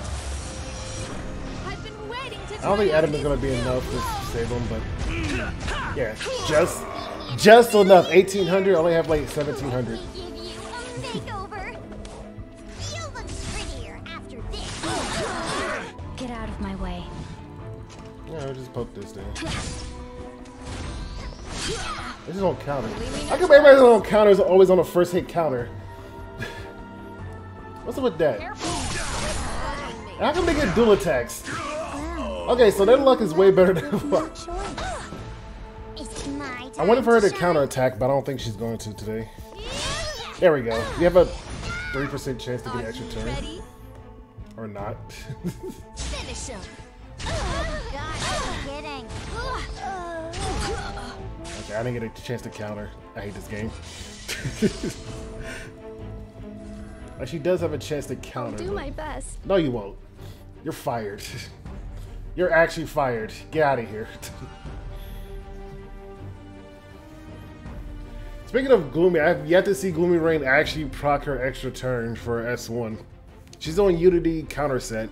I've been waiting to. I don't think try out Adam is gonna be enough to save him, but yeah, just just enough. 1800, I only have like 1700. Give you a makeover. You'll look prettier after this. Get out of my way. Yeah, I'll just poke this down. This is on counter. How come everybody's on counter is always on a first hit counter? What's up with that? How come they get dual attacks? Okay, so their luck is way better than mine. I wanted for her to counter attack, but I don't think she's going to today. There we go. You have a 3% chance to get an extra turn. Or not. Finish him. Oh God, I didn't get a chance to counter. I hate this game. like, she does have a chance to counter. I'll Do my best. No, you won't. You're fired. You're actually fired. Get out of here. Speaking of Gloomy, I've yet to see Gloomy Rain actually proc her extra turn for S1. She's on Unity counter set.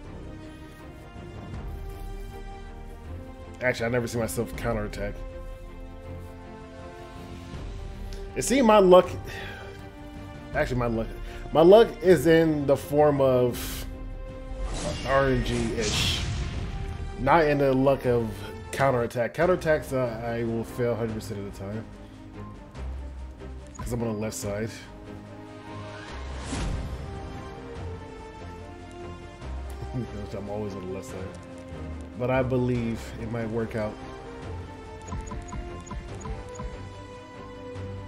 Actually, I never see myself counter attack. Seems my luck. Actually, my luck. My luck is in the form of RNG ish, not in the luck of counterattack. Counterattacks, uh, I will fail 100% of the time because I'm on the left side. I'm always on the left side. But I believe it might work out.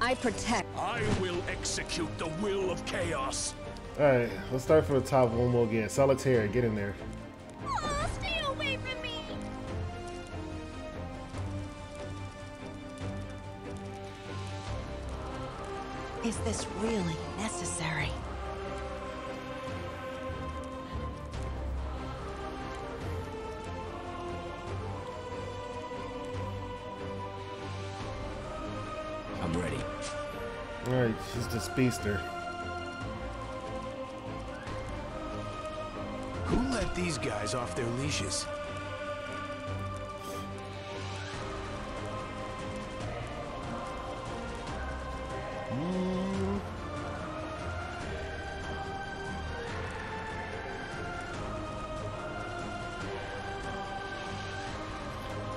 I protect. I will execute the will of chaos. Alright, let's start from the top one more again. Solitaire, get in there. Oh, stay away from me. Is this really necessary? I'm ready. Alright, she's the speedster. Who let these guys off their leashes? Hmm.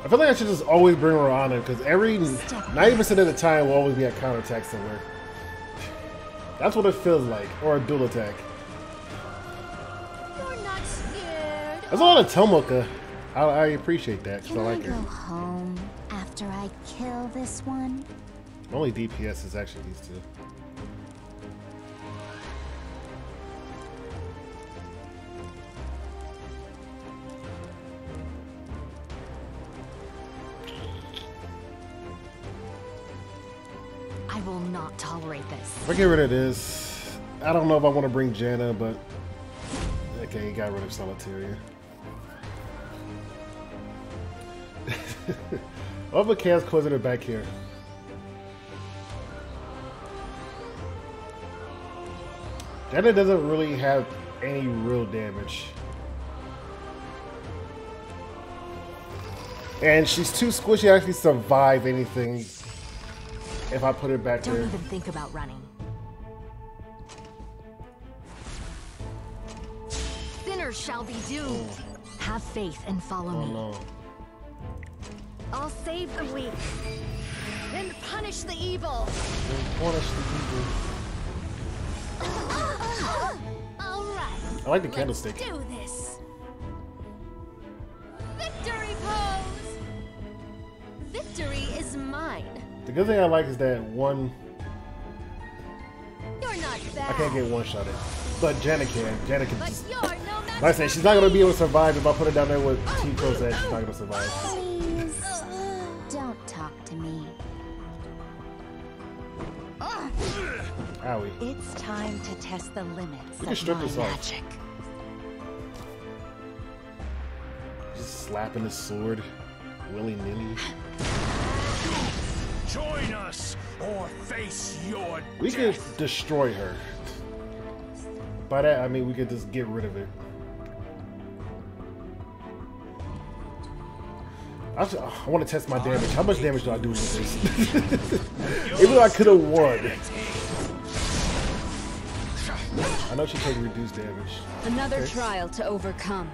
I feel like I should just always bring on because every 90% of the time will always be a counterattack somewhere. That's what it feels like, or a dual attack. You're not scared. There's a lot of Tomoka. I, I appreciate that because Can I I like go her. home after I kill this one? Only DPS is actually these two. I will not tolerate this. I get rid of this, I don't know if I want to bring Janna, but okay, got rid of Solitaria. If a Chaos Closer back here? Janna doesn't really have any real damage. And she's too squishy to actually survive anything if I put her back Don't there. even think about running. Sinners shall be doomed. Have faith and follow Oh me. no. I'll save the weak and punish the evil. Punish the evil. All right. I like the let's candlestick. Do this. Victory pose. Victory is mine. The good thing I like is that one You're not bad. I can't get one shot at. But Janet can. Janet can But just no like I said, she's not gonna be able to survive if I put her down there with T Pro said she's not gonna oh, survive. Oh. Please, don't talk to me. Owie. It's time to test the limits We can of strip this off. magic. Just slapping the sword willy nilly. Join us or face your We could destroy her. By that I mean we could just get rid of it. I, just- I want to test my damage. How much damage do I do with this? Even though I could have won. I know she takes reduced damage. Another Okay. trial to overcome.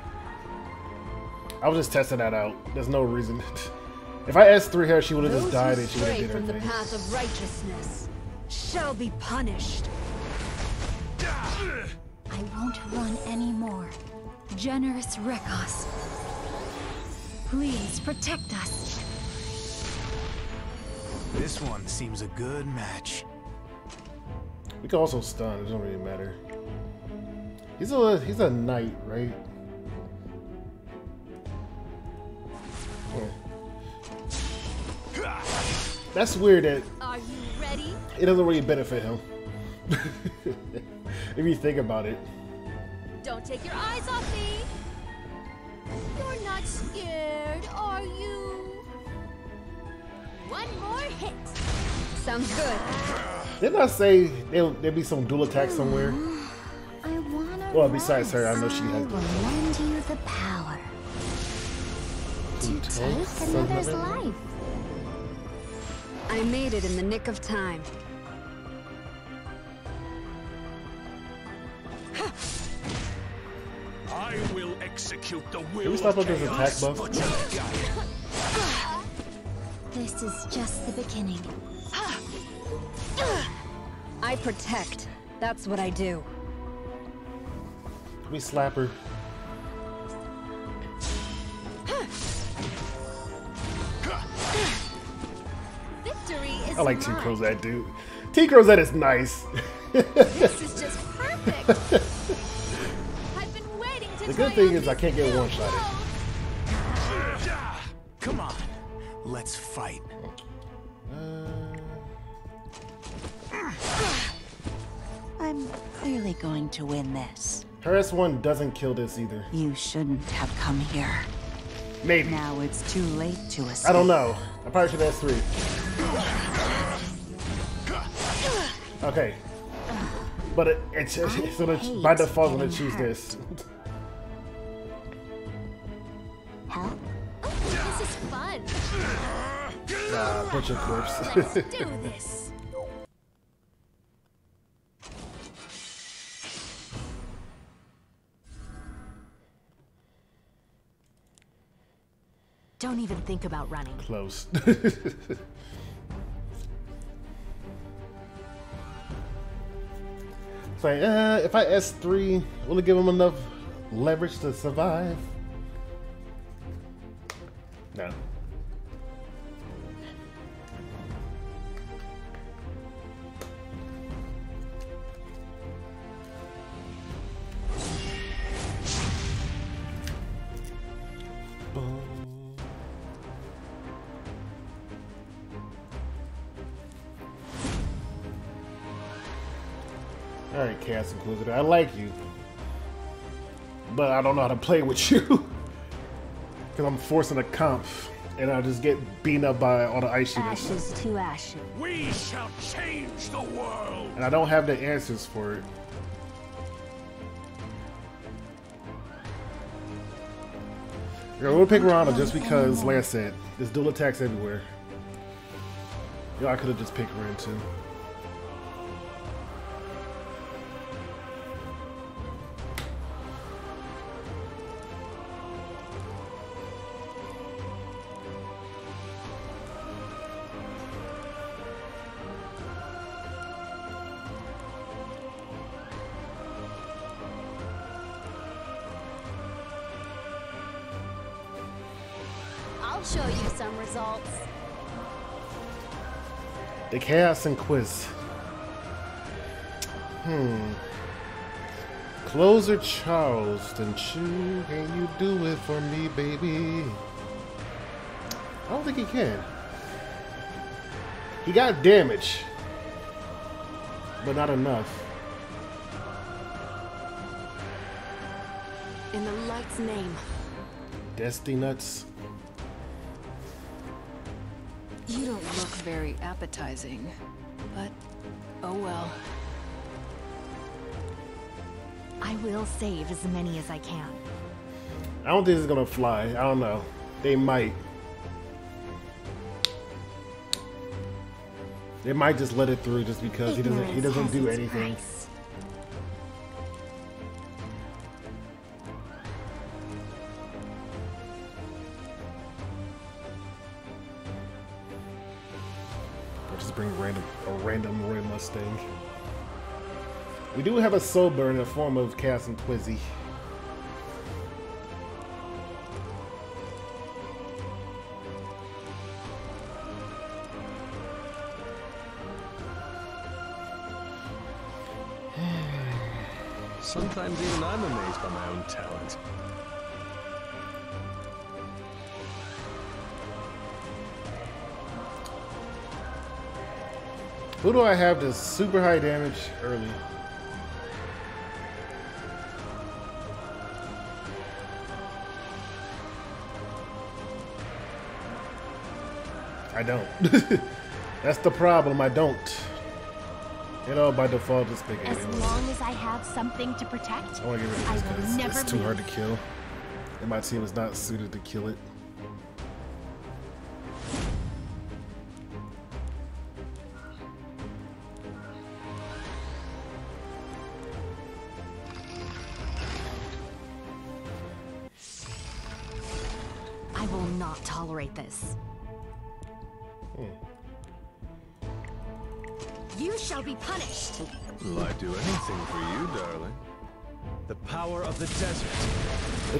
I was just testing that out. There's no reason. If I I S3 her, she would have just Those died and she would have stray did her from the thing. path of righteousness shall be punished. I won't run anymore. Generous Rekos. Please protect us. This one seems a good match. We can also stun. It doesn't really matter. He's a he's a knight, right? Yeah. That's weird that Are you ready? it doesn't really benefit him. if you think about it. Don't take your eyes off me. You're not scared, are you? One more hit. Sounds good. Didn't I say there'll, there'll be some dual attack somewhere? I wanna Well, besides her, I know she I has will lend you the power to take another's life. I made it in the nick of time. I will execute the will Can we stop of with this attack buff? This is just the beginning. I protect. That's what I do. Let me slap her. Victory is I like T mine. Crozet, dude. T Crozet is nice. This is just perfect. I've been waiting to The good thing is I can't get one shotted. clothes. Come on, let's fight. Uh. I'm clearly going to win this. Her S1 doesn't kill this either. You shouldn't have come here. Maybe. Now it's too late to escape. I don't know. I probably should S3. Okay. But it, it's so that by default gonna choose this. Help? Oh, this is fun. Nah, butcher corpse. Let's do this. Don't even think about running. Close. It's like, uh, if I S3, will it give him enough leverage to survive? No. Alright, Chaos Inquisitor, I like you. But I don't know how to play with you. Because I'm forcing a comp, and I just get beaten up by all the ice shooters. Ashes to ashes. We shall change the world. And I don't have the answers for it. Yeah, we'll pick Rana just because, like I said, there's dual attacks everywhere. Yeah, I could have just picked Ren too. Chaos and Quiz. Hmm. Closer Charleston Chew, can you do it for me, baby? I don't think he can. He got damage. but not enough. In the light's name. Destiny nuts. You don't look very appetizing, but oh well. I will save as many as I can. I don't think it's gonna fly. I don't know. They might. They might just let it through just because he doesn't he doesn't do anything. price. We do have a soul burn in the form of Cass and Twizzy. Sometimes even I'm amazed by my own talent. Who do I have to super high damage early? I don't. That's the problem, I don't. You know, by default, just pick it As anyway. long as I have something to protect, I want to get rid of this will because never it's too hard to kill. And my team is not suited to kill it.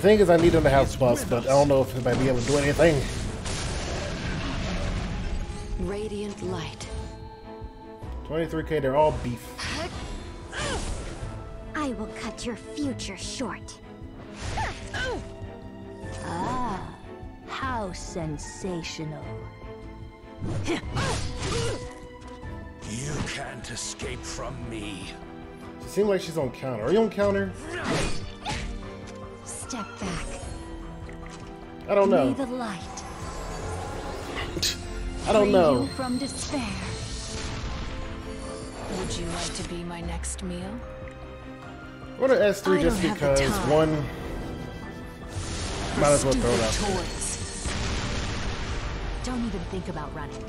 Thing is, I need them to have buffs, but I don't know if they might be able to do anything. Radiant light. 23k, they're all beef. I will cut your future short. Ah, how sensational. You can't escape from me. She seems like she's on counter. Are you on counter? Step back. I don't May know. the light I don't know. from despair. Would you like to be my next meal? What an S3 I just don't have the because one. Might as well throw it out. Stupid there. toys. Don't even think about running.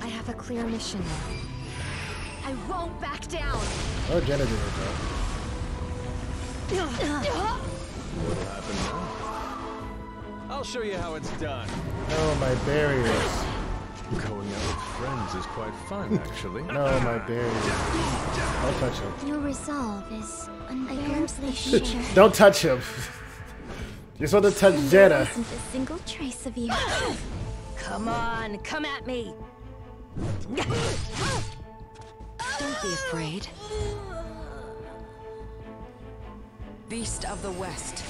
I have a clear mission now. I won't back down. Oh, it though. What'll happen now? I'll show you how it's done. Oh, my barriers. Going out with friends is quite fun, actually. No, my barriers. Don't touch him. Your resolve is unbearably sure. Don't touch him. You're supposed to touch And there Jenna. isn't a single trace of you. Come on, come at me. Don't be afraid. Beast of the West.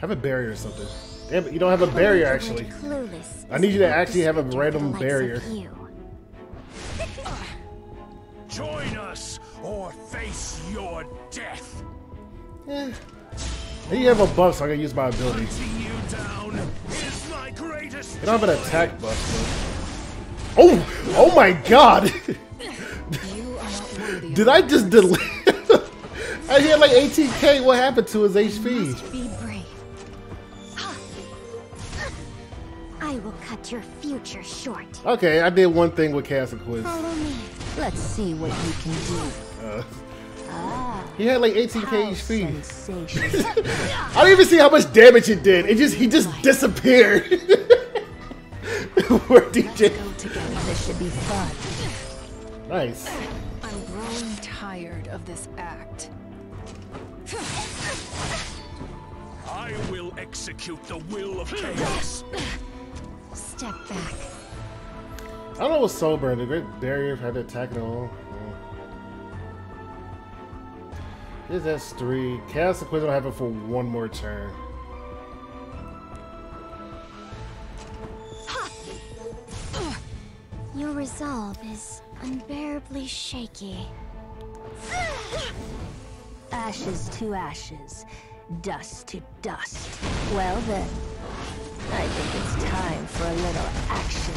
Have a barrier or something. Damn it, you don't have a barrier actually. Clueless I need you to actually have a random barrier. Join us or face your death. Eh. And you have a buff, so I can use my ability. Hunting you my. You don't have an attack buff. though. Oh! Oh my god! You are not worthy Did I just delete? I had like 18k. What happened to his HP? Be brave. I will cut your future short. Okay, I did one thing with Castle Quiz. Follow me. Let's see what you can do. Uh, Ah, he had like 18k HP. I don't even see how much damage it did. It just he just disappeared. Where DJ? Go together. this should be fun. Nice. I'm growing tired of this act. I will execute the will of chaos. Step back. I don't know what's sober. The great barrier had to attack it all. Here's S3. Cast the quiz will have it for one more turn. Your resolve is unbearably shaky. Ashes to ashes, dust to dust. Well then, I think it's time for a little action.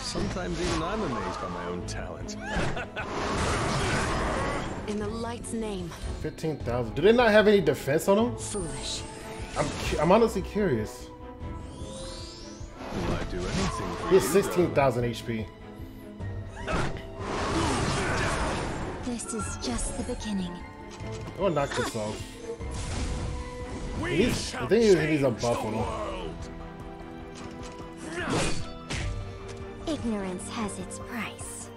Sometimes even I'm amazed by my own talent. In the light's name. 15,000. Do they not have any defense on them? Foolish. I'm, cu- I'm honestly curious. Will I do anything for He has 16,000 HP. This is just the beginning. I will knock this off. We He needs, shall I think he needs a buff on him. world. Ignorance has its price.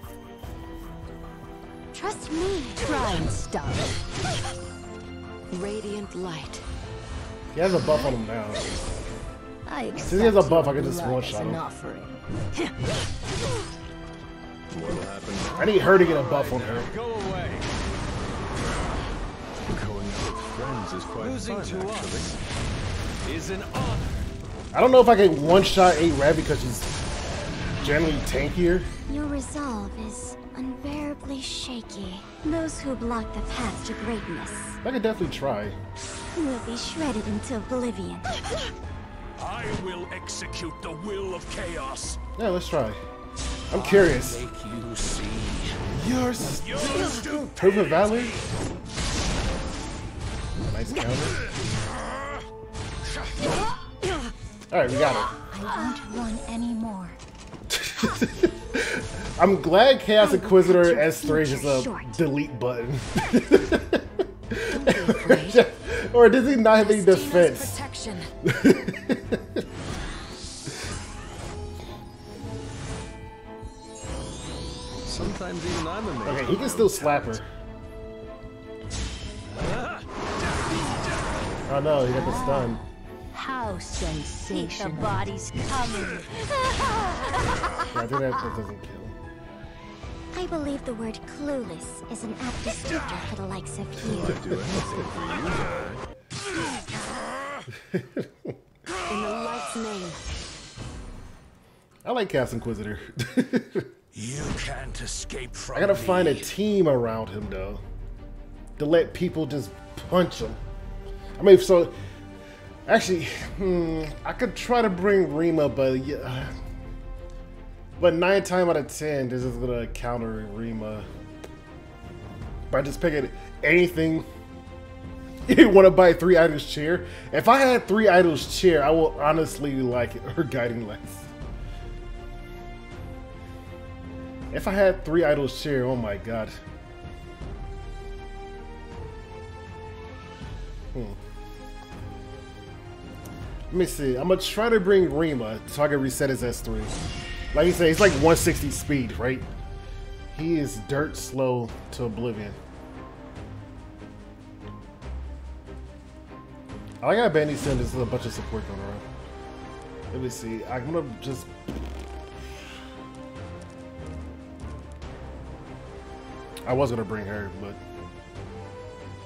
Trust me. Try and stop it. Radiant light. He has a buff on him now. I accept Since he has a buff, I can just blood one-shot him. offering. What'll happen I need her to get a buff on her. Go away. Going out with friends is quite Losing fun, to actually. us is an honor. I don't know if I can one-shot 8 Red because she's generally tankier. Your resolve is unbearably shaky. Those who block the path to greatness I could definitely try. You will be shredded into oblivion. I will execute the will of chaos. Yeah, let's try. I'm curious. Make you see. You're You're Proof of valor? Nice counter. Alright, we got it. I won't run anymore. I'm glad Chaos Inquisitor S3 is just a delete button. or does he not have any defense? Sometimes even I'm amazed. Okay, he can still slap her. talent. Oh no, he got the stun. How sensational. The body's coming. Yeah, I think that, that doesn't kill. I believe the word clueless is an apt descriptor for the likes of you. I'd do anything for you. In the light's name. I like Chaos Inquisitor. You can't escape from I gotta me. find a team around him though. To let people just punch him. I mean, so actually, hmm, I could try to bring Rima, but yeah, but nine times out of ten, this is gonna counter Rima by just picking anything. You want to buy three Idol's Cheer? If I had three Idol's Cheer, I will honestly like her guiding lights. If I had three Idol's Cheer, oh my god. Hmm. Let me see. I'm gonna try to bring Rima so I can reset his S3. Like you say, he's like 160 speed, right? He is dirt slow to oblivion. I got Bandy Sim, there's a bunch of support going around. Let me see. I'm gonna just I was gonna bring her, but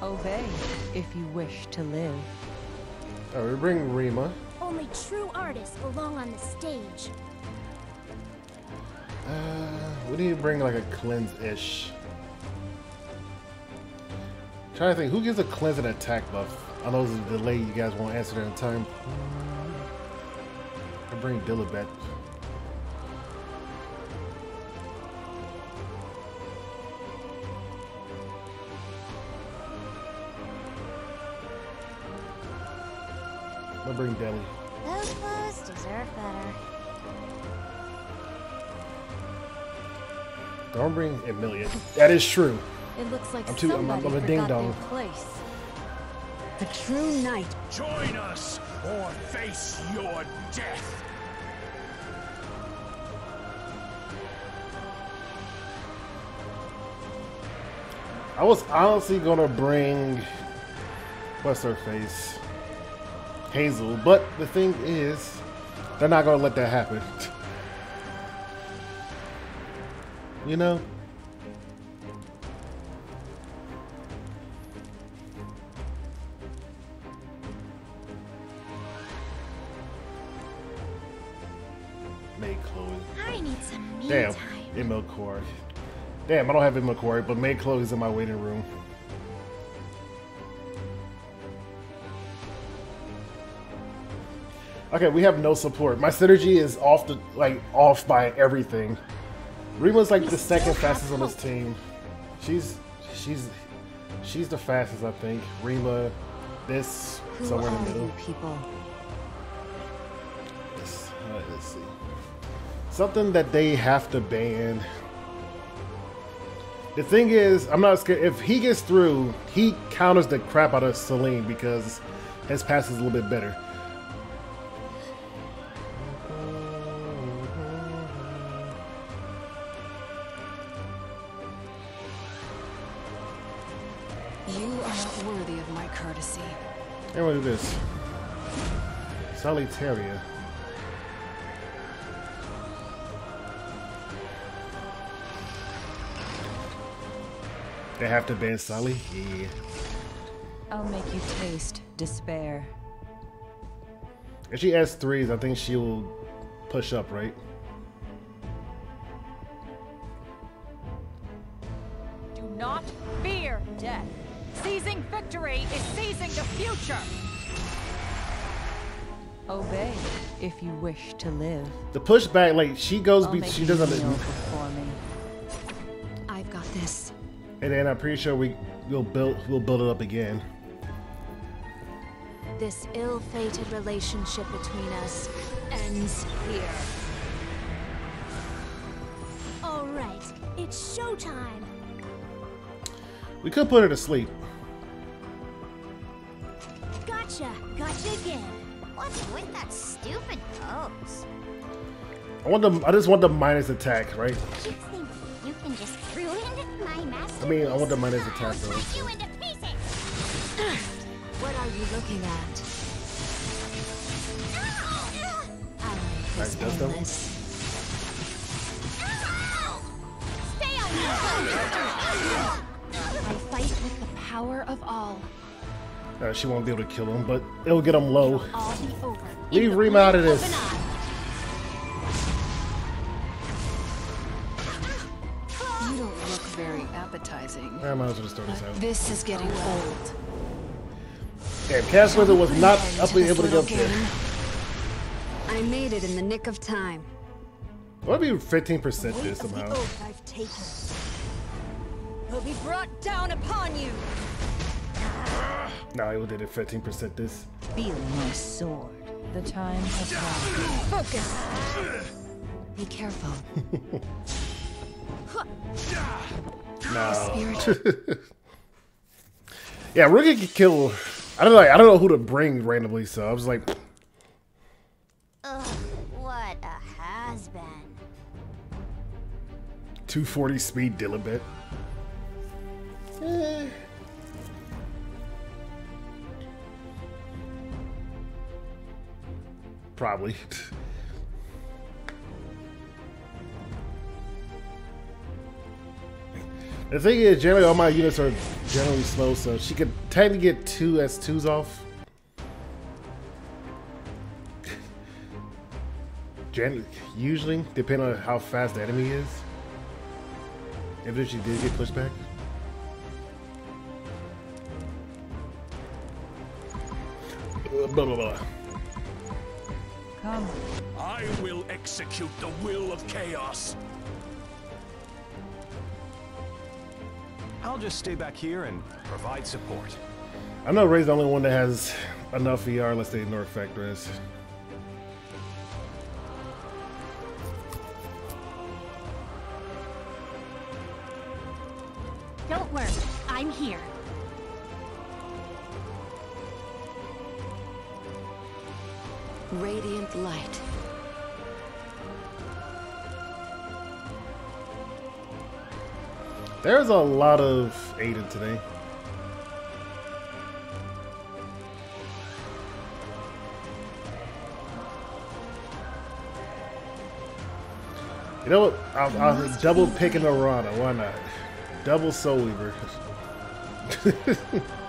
Obey if you wish to live. oh, we bring Rima. Only true artists belong on the stage. Uh, we need to bring like a cleanse-ish. Trying to think, who gives a cleanse and attack buff? I know there's a delay. You guys won't answer that in time. I bring Lilibet. I'm gonna bring Deli. Those clothes deserve better. Don't bring Emilia. That is true. It looks like I'm too- I'm- somebody I'm a ding dong. their place. A true knight. Join us or face your death. I was honestly gonna bring what's her face, Hazel, but the thing is, they're not gonna let that happen. you know. Maid Chloe. I need some me Damn, time. ML Core. Damn, I don't have ML Core, but Maid Chloe's in my waiting room. Okay, we have no support. My synergy is off the like off by everything. Rima's like the second fastest on this team. She's she's she's the fastest, I think. Rima, this Who somewhere in the middle. people? Let's, right, uh, let's see. Something that they have to ban. The thing is, I'm not scared. If he gets through, he counters the crap out of Celine because his pass is a little bit better. You are not worthy of my courtesy. And we'll do this. Solitaria. They have to ban Sully? Yeah. I'll make you taste despair. If she has threes, I think she'll push up, right? If you wish to live. The pushback, like she goes, be, she doesn't. Before me. I've got this. and then I'm pretty sure we will build, we'll build it up again. This ill-fated relationship between us ends here. All right, it's showtime. We could put her to sleep. Gotcha, gotcha again. What's with that stupid pose? I want the I just want the minus attack, right? You think you can just ruin my master? I mean, I want the minus attack though. you into pieces. What are you looking at? Nice, does them. Stay on your I fight with the power of all. Uh, she won't be able to kill him, but it'll get him low. All be over. Leave Rima out of this. You don't look very appetizing. I might as well just throw this out. This is getting old. Damn, Cass Wither was not Into up this able to get little up there. I made it in the nick of time. What be 15% this Weight of the somehow? oath I've taken will be brought down upon you. No, it did it 13% this. Feel my sword. The time has come. Focus. Be careful. No. yeah, Ruki could kill. I don't know. I don't know who to bring randomly, so I was like, Ugh, what a has-been. 240 speed Lilibet. Eh. Probably. The thing is, generally all my units are generally slow, so she could technically get two S2s off. Gen usually, depending on how fast the enemy is. Even if she did get pushed back. Blah, blah, blah. Come. I will execute the will of chaos. I'll just stay back here and provide support. I know Ray's the only one that has enough VR unless they ignore Factoress. Don't There's a lot of Aiden today. You know what? I'll, I'll double pick an Arana. Why not? Double Soul Weaver.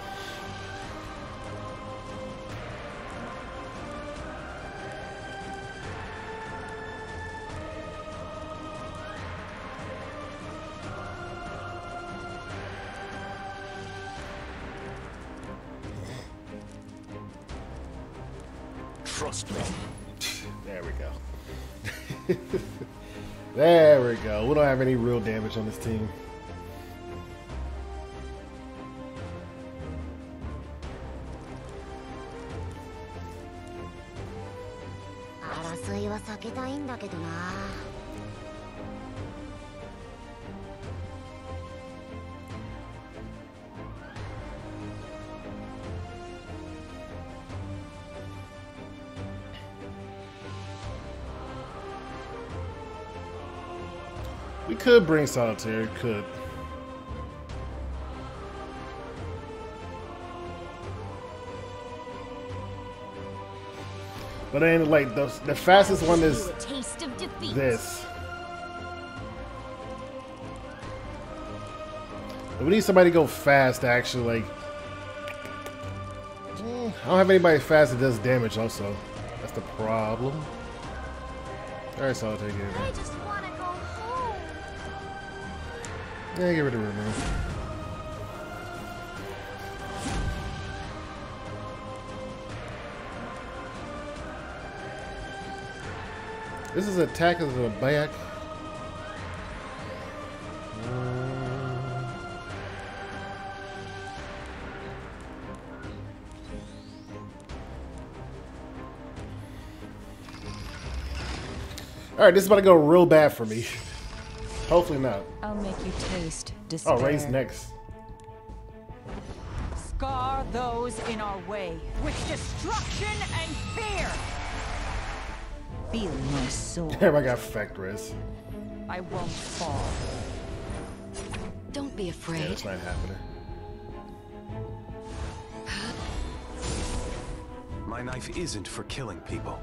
any real damage on this team. Could bring Solitaire, could. But then, like, the, the fastest one is this. We need somebody to go fast, actually. Like, eh, I don't have anybody fast that does damage, also. That's the problem. Alright, Solitaire, get it. Yeah, get rid of her. This is attack of the back. Uh. All right, this is about to go real bad for me. Hopefully not. I'll make you taste oh, despair. Oh, Ray's next. Scar those in our way with destruction and fear. Feel my soul. Damn, I got Factress. I won't fall. Don't be Yeah, afraid. that's not happening. My knife isn't for killing people.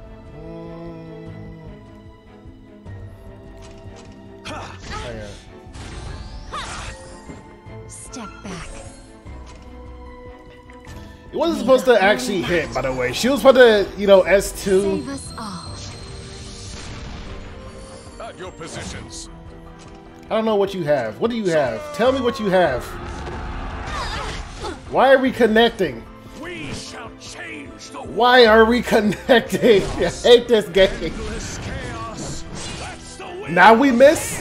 Step back. It wasn't supposed to actually hit, by the way. She was supposed to, you know, S2. Save us all. At your positions. I don't know what you have. What do you have? Tell me what you have. Why are we connecting? We shall change the Why are we connecting? I hate this game. endless chaos. That's the way. Now we miss?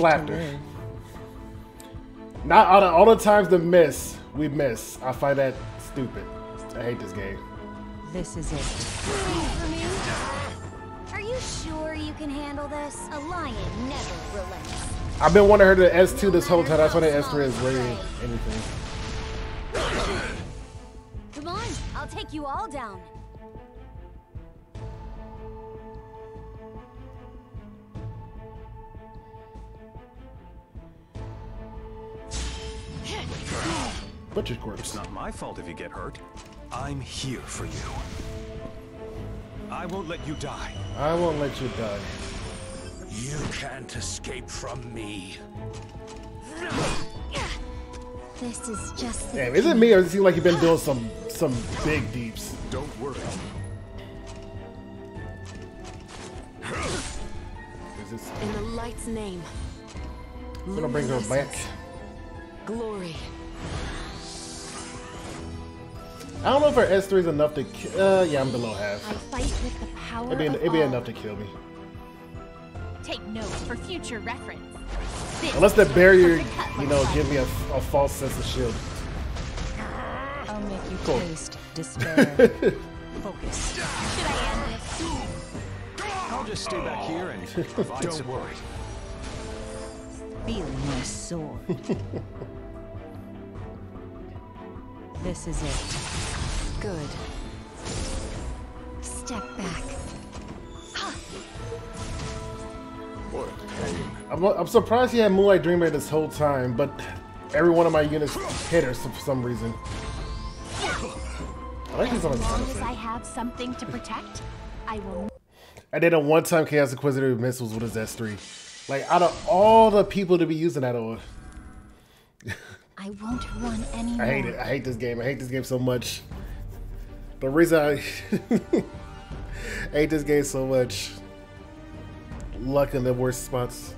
Slapped to her. live. Oh, Not all the, all the times the miss, we miss. I find that stupid. I hate this game. This is it. Are you sure you can handle this? A lion never relents. I've been wanting her to S2 this whole time. That's why the S3 is rating anything. Come on, I'll take you all down. Butcher It's not my fault if you get hurt. I'm here for you. I won't let you die. I won't let you die. You can't escape from me. This is just the Damn, is it me or does it seem like you've been doing some some big deeps? Don't worry. Is this In the light's name. I'm gonna bring her back? Glory. I don't know if her S3 is enough to ki- uh yeah, I'm below half. I fight with the power It'd be, it'd be enough to kill me. Take note for future reference. This Unless the barrier, you know, fight. give me a, a false sense of shield. I'll make you Cool. taste despair. Focus. Should I end this? Soon? I'll just stay back here and provide Don't support. worry. Feel my sword. this is it. Good. Step back. What pain. I'm, I'm surprised he had Moonlight Dreamer this whole time, but every one of my units hit her for some reason. I like these As long as I have something to protect, I will I did a one-time Chaos Inquisitor missiles with his S3. Like, out of all the people to be using that on, I won't run anymore. I hate it. I hate this game. I hate this game so much. The reason I hate this game so much, luck in the worst spots.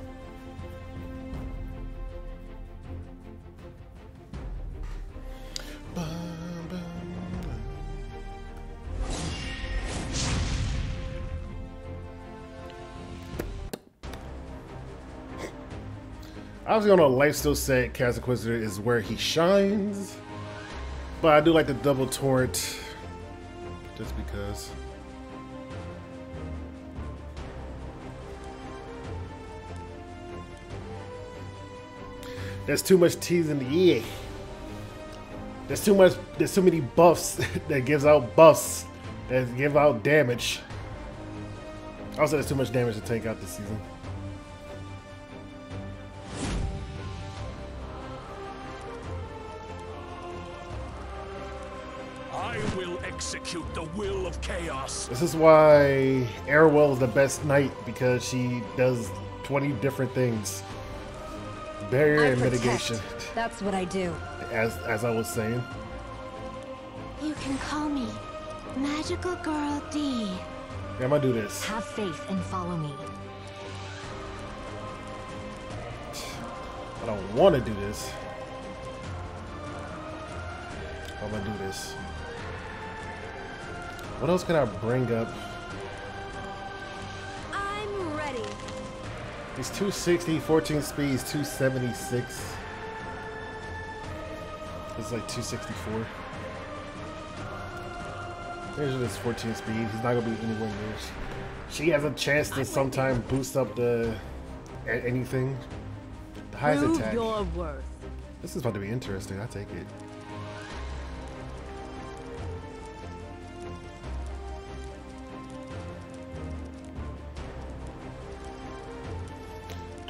I was gonna life still say Chaos Inquisitor is where he shines. But I do like the double torrent just because. There's too much teasing in the air. There's too much. There's too many buffs that gives out buffs that give out damage. Also, there's too much damage to take out this season. Execute the will of chaos. This is why Arowell is the best knight because she does 20 different things. Barrier I and protect. mitigation, That's what I do. as as I was saying. You can call me Magical Girl D. Yeah, I'm gonna do this. Have faith and follow me. I don't want to do this. I'm gonna do this. What else can I bring up? I'm ready. He's 260, 14 speeds, 276. It's like 264. There's this 14 speed. He's not gonna be anywhere near. She has a chance to sometime boost up the anything. The highest Prove attack. your worth. This is about to be interesting. I take it.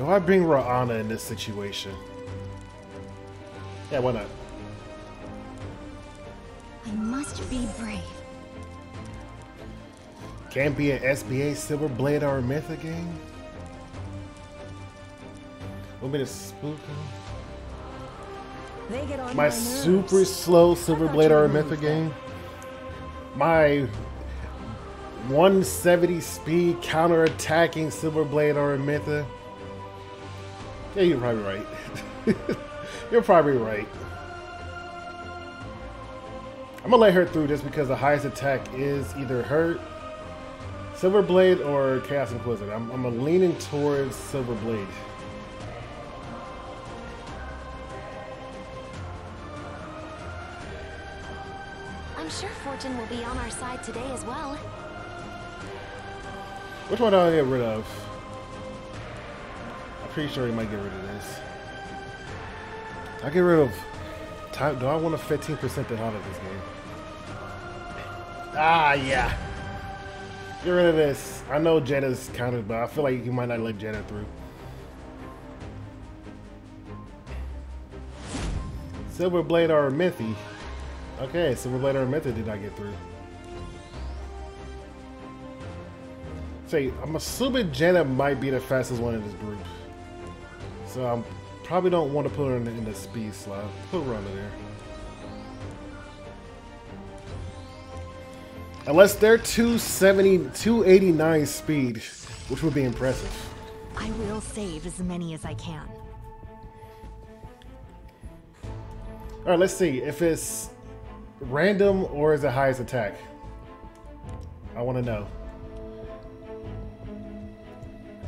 Do I bring Ra'ana in this situation? Yeah, why not? I must be brave. Can't be an SBA Silver Blade or a Mythic game? Want me to spook him? They get on My my, super slow Silver Blade or a Mythic game? My 170 speed counter attacking Silver Blade or a Mythic? Yeah, you're probably right. you're probably right. I'm gonna let her through just because the highest attack is either her, Silver Blade, or Chaos Inquisitor. I'm, I'm leaning towards Silver Blade. I'm sure fortune will be on our side today as well. Which one do I get rid of? Pretty sure he might get rid of this. I get rid of. Do I want a 15% to out of this game? Ah, yeah. Get rid of this. I know Jetta's counted, but I feel like you might not let Jetta through. Silver Blade or Mythy. Okay, Silver Blade or Mythy did not get through. Say, I'm assuming Jenna might be the fastest one in this group. So I probably don't want to put her in the, in the speed slot. Put her under there. Unless they're 270, 289 speed, which would be impressive. I will save as many as I can. All right, let's see if it's random or is it highest attack. I want to know.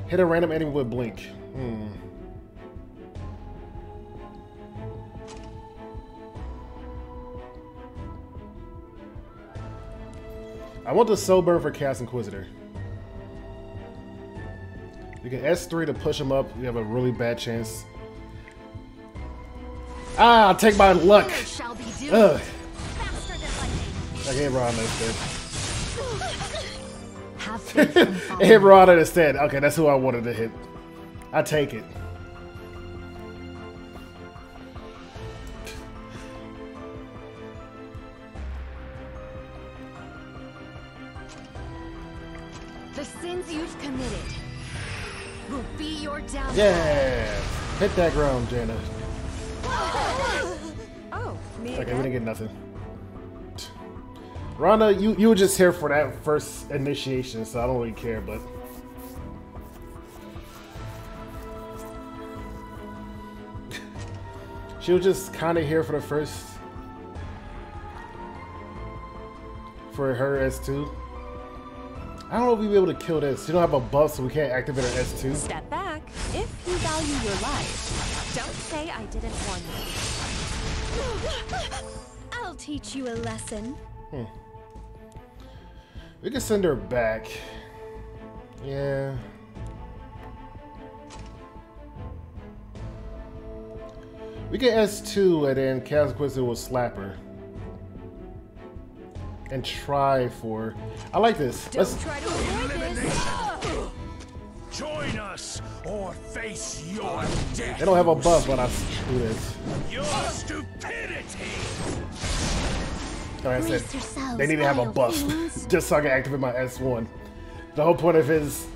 Hit a random enemy with blink. Hmm. I want the soul burn for Chaos Inquisitor. You can S3 to push him up. You have a really bad chance. Ah, I'll take my luck. Shall be doomed. Ugh. I hit Rana instead. Have faith and follow I hit. Rana instead. Okay, that's who I wanted to hit. I take it. Yeah. Hit that ground, Jana. Oh, me Okay, we didn't get nothing. Rana, you, you were just here for that first initiation, so I don't really care, but. she was just kind of here for the first for her S2. I don't know if we'll be able to kill this. She don't have a buff, so we can't activate her S2. Step back if you value your life. Don't say I didn't warn you. I'll teach you a lesson. Hmm. We can send her back. Yeah. We get S2 and then Casquissa will slap her. And try for... I like this. Don't Let's... try to avoid this. Join us or face your death. They don't have a buff when I do this. Your stupidity. Like I said, they need to have a buff just so I can activate my S1. The whole point of his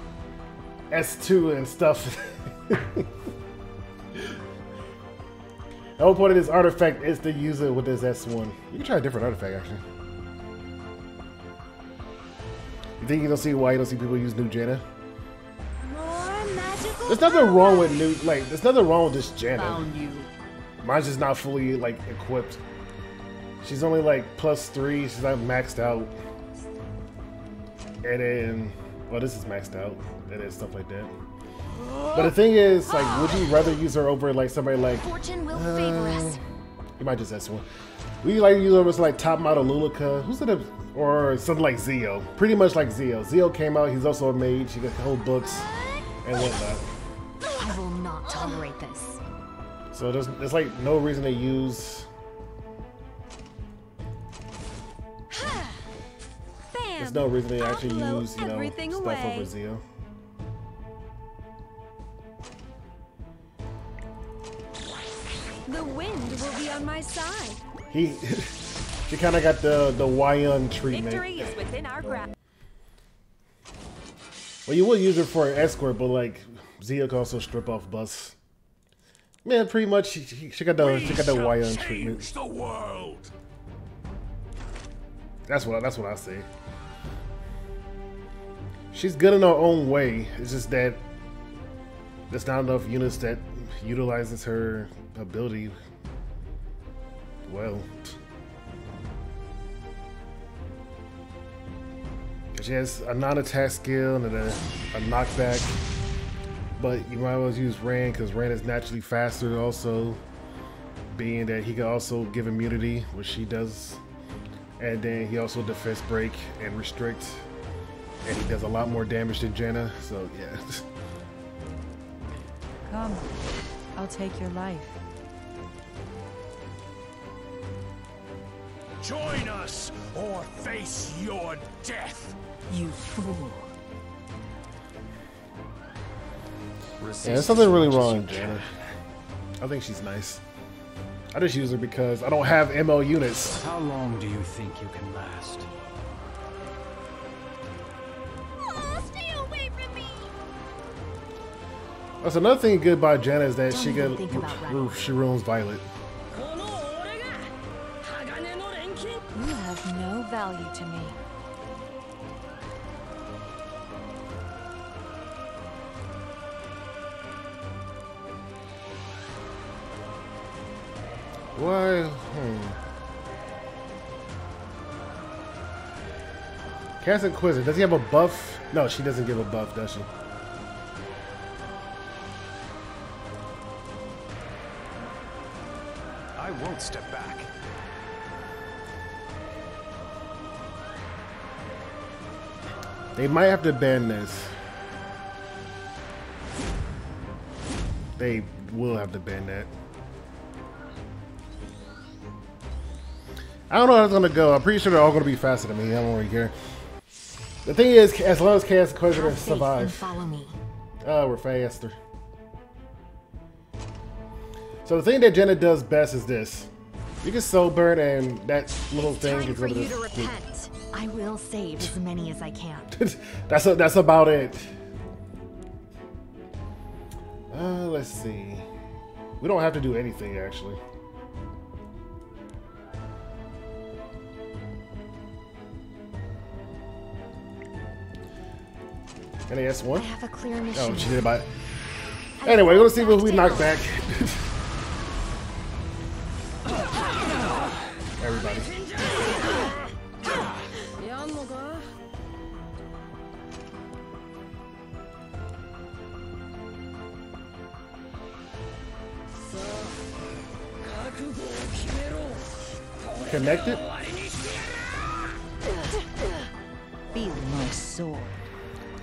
S2 and stuff. the whole point of this artifact is to use it with this S1. You can try a different artifact actually. You think you don't see why you don't see people use new Janna? More magical There's nothing wrong with new, like, there's nothing wrong with this Janet. Found you. Mine's just not fully like equipped. She's only like plus three. She's not maxed out. And then, well, this is maxed out. And then stuff like that. But the thing is, like, would you rather use her over like somebody like? Fortune will favor us. Uh, you might just ask one. Would you like to use her as like top model Luluca? Who's it? Or something like Zio. Pretty much like Zio. Zio came out. He's also a mage. He got the whole books and whatnot. I will not tolerate this. So there's there's like no reason to use. There's no reason to actually use you know stuff away. over Zio. The wind will be on my side. He she kind of got the the Wyon treatment. Victory is within our grasp. Well, you will use her for an escort, but like Zia can also strip off bus. Man, pretty much she, got the she got the Wyon treatment. the world. That's what that's what I say. She's good in her own way. It's just that there's not enough units that utilizes her ability well. She has a non-attack skill and a, a knockback, but you might as well use Ran because Ran is naturally faster. Also, being that he can also give immunity, which she does, and then he also defense break and restrict, and he does a lot more damage than Jenna. So yeah. Come, I'll take your life. Join us or face your death. You fool. Yeah, there's something really wrong with Janna. I think she's nice. I just use her because I don't have ML units. How long do you think you can last? Stay away from me! That's another thing good about Janna is that Don't she even can think about running. she ruins Violet. You have no value to me. Why? Hmm. Chaos Inquisitor, does he have a buff? No, she doesn't give a buff, does she? I won't step back. They might have to ban this. They will have to ban that. I don't know how it's gonna go. I'm pretty sure they're all gonna be faster than me. I don't really care. The thing is, as long as Chaos Inquisitor Have survive, follow me. oh, we're faster. So the thing that Jenna does best is this. You can soul burn and that little thing Time gets for rid of this. repent. I will save as many as I can. that's a, that's about it. Uh, let's see. We don't have to do anything actually. NAS one. I have a clear oh, mission. Oh, she did about it. Anyway, let's see what we knock back. Everybody. Connected. Feel my sword.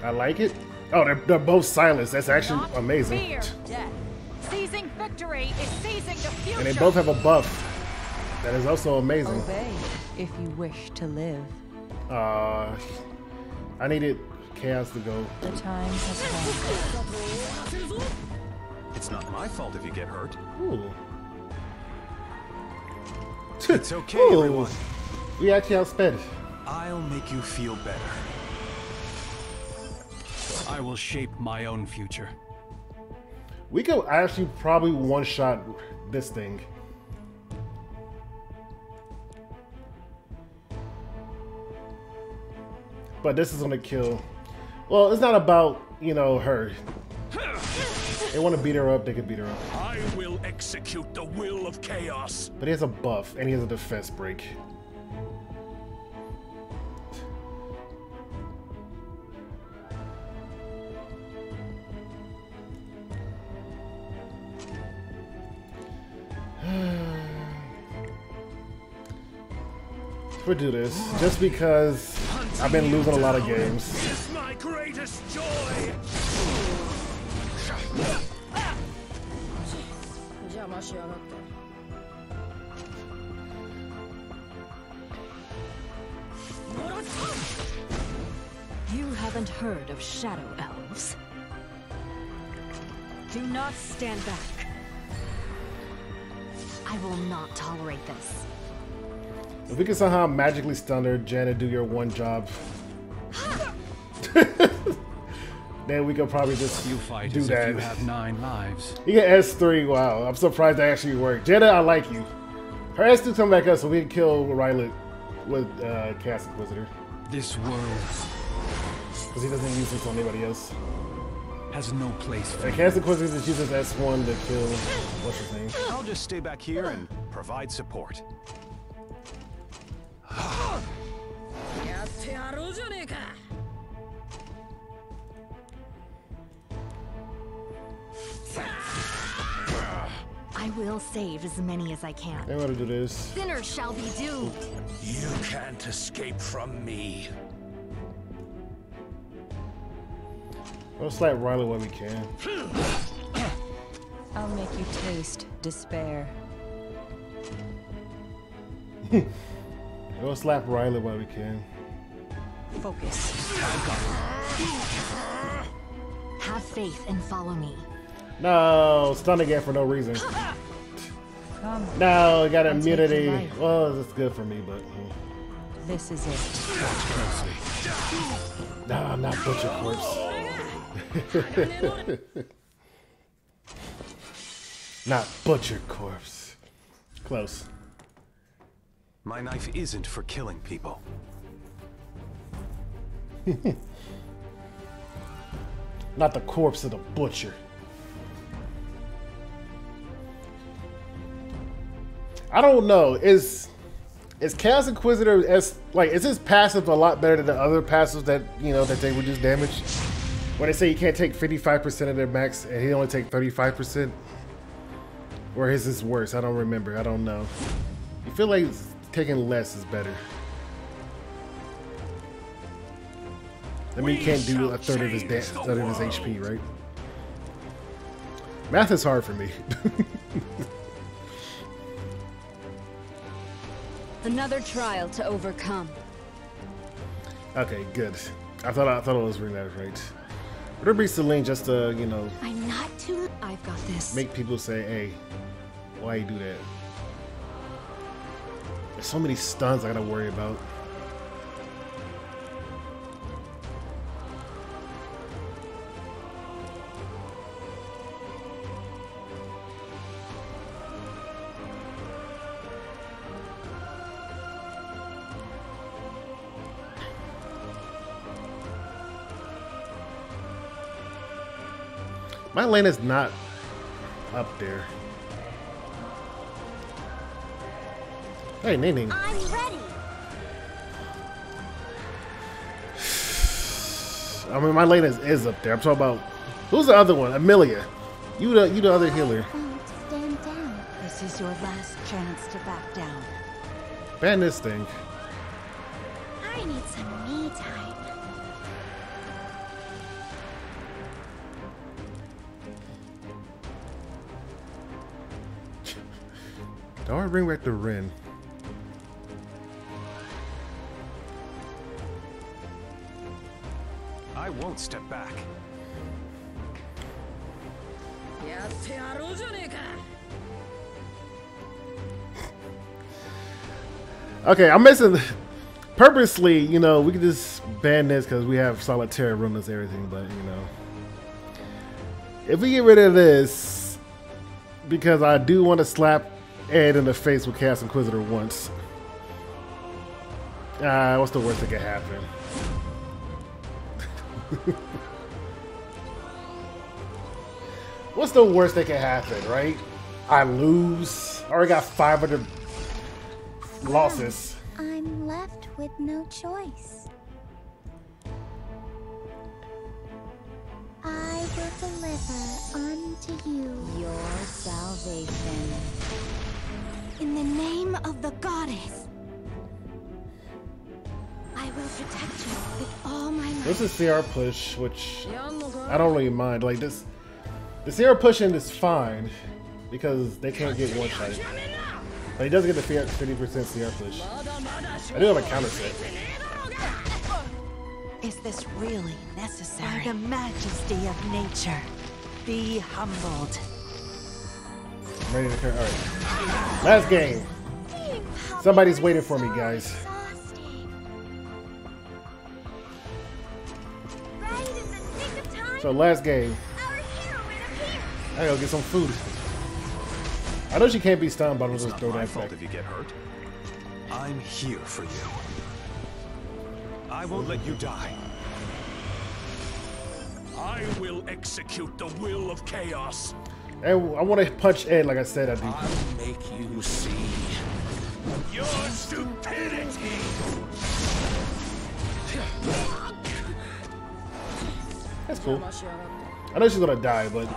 I like it. Oh, they're, they're both silenced. That's actually Not amazing. Fear. Seizing victory is seizing the future. And they both have a buff. That is also amazing. Obey if you wish to live. Uh, I needed chaos to go. The time has come. It's not my fault if you get hurt. Ooh. It's okay, Ooh. everyone. We actually outsped. I'll make you feel better. I will shape my own future. We could actually probably one shot this thing. But this is gonna kill. Well, it's not about, you know, her. They want to beat her up, they could beat her up. I will execute the will of chaos. But he has a buff and he has a defense break. Hmm. we do this just because I've been losing a lot of games. You haven't heard of shadow elves? Do not stand back. I will not tolerate this. If we can somehow magically stun her, Janet, do your one job. then we could probably just You fight do that. you have nine lives. You get S3. Wow, I'm surprised that actually worked. Jenna, I like you. Her S2 come back up so we can kill Rylet with uh, Chaos Inquisitor. This world Because he doesn't use this on anybody else has no place for yeah, Cancel quickly to use this S1 to kill what's his name. I'll just stay back here and provide support. I will save as many as I can. I want to do this. Sinners shall be doomed. You can't escape from me. We'll slap Riley when we can. I'll make you taste despair. We'll slap Riley when we can. Focus. Have faith and follow me. No, stun again for no reason. Come. No, I got immunity. your life. Well, that's good for me, but. mm. This is it. No, I'm not Butcher Corpse. not Butcher Corpse. Close. My knife isn't for killing people. Not the corpse of the butcher. I don't know. Is is Chaos Inquisitor as like is his passive a lot better than the other passives that you know that they reduce damage? When they say you can't take 55% of their max and he only take 35%? Or is this worse? I don't remember. I don't know. You feel like taking less is better. I mean, you can't do a third of his da- third of his HP, right? Math is hard for me. Another trial to overcome. okay, good. I thought I thought I was reading that right. Would it be Celine just to you know I'm not too. I've got this. make people say, "Hey, why you do that?" There's so many stuns I gotta worry about. My lane is not up there. Hey, Ning. I'm ready. I mean, my lane is, is up there. I'm talking about who's the other one? Amelia. You the you the other healer. Stand down. This This is your last chance to back down. Ban this thing. I need some me time. Don't bring back the Rin. I won't step back. Okay, I'm missing. Purposely, you know, we could just ban this because we have solitaire run this everything, but you know, if we get rid of this, because I do want to slap Ed in the face with Chaos Inquisitor once. Ah, uh, what's the worst that could happen? what's the worst that could happen, right? I lose. I already got 500 losses. I'm left with no choice. I will deliver unto you your salvation. In the name of the goddess, I will protect you with all my might. This is CR push, which I don't really mind. Like this, the CR pushing is fine because they can't get one shot. But he does get the 50% CR push. I do have a counter set. Is this really necessary? By the majesty of nature, be humbled. Ready to turn. Alright. Last game. Somebody's waiting for me, guys. So last game. I gotta get some food. I know she can't be stunned, but I'll just throw that fault if you get hurt. I'm here for you. I won't let you die. I will execute the will of chaos. And I want to punch Ed like I said I do. I'll make you see your stupidity. That's cool. I know she's gonna die, but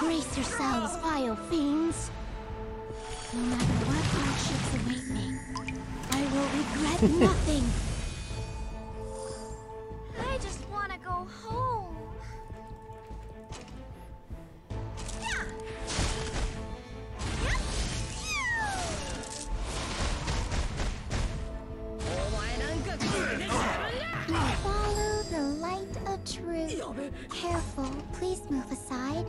Brace yourselves, vile fiends. No matter what hardships await me, I will regret nothing. I just want to go home. Careful, please move aside.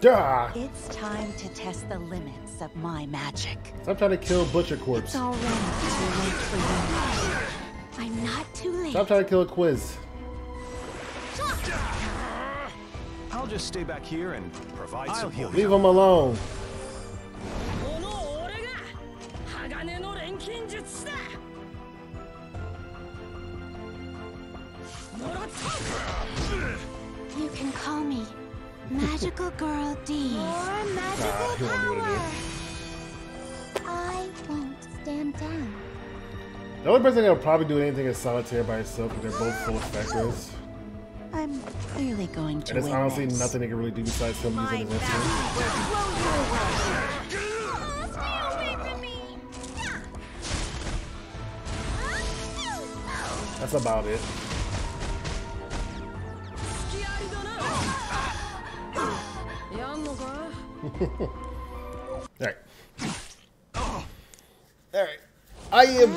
Duh. It's time to test the limits of my magic. Stop trying to kill Butcher Corpse. It's already too late for you. I'm not too late. Stop trying to kill a quiz. I'll just stay back here and provide I'll support. Leave him alone. You can call me Magical Girl D. More magical ah, power. I won't stand down. The only person that'll probably do anything is Solitaire by itself because they're both full of effectors. I'm clearly going to And there's honestly this. nothing they can really do besides him using his instrument. That's about it. Alright. Alright. I am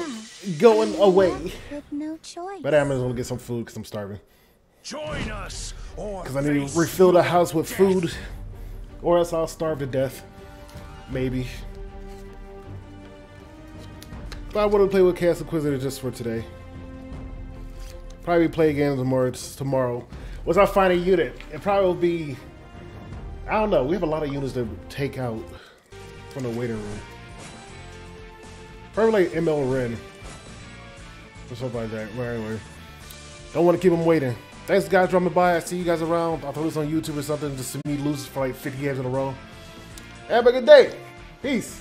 going away. No. But I'm gonna get some food because I'm starving. Join us, Because I need to refill the house with death. food. Or else I'll starve to death. Maybe. But I want to play with Chaos Inquisitor just for today. Probably play again tomorrow. tomorrow. Once I find a unit, it probably will be. I don't know. We have a lot of units to take out from the waiting room. Probably like ML Ren. Or something like that. But anyway. Don't want to keep them waiting. Thanks, guys, for dropping by. I see you guys around. I'll throw this on YouTube or something just to see me lose for like 50 games in a row. Have a good day. Peace.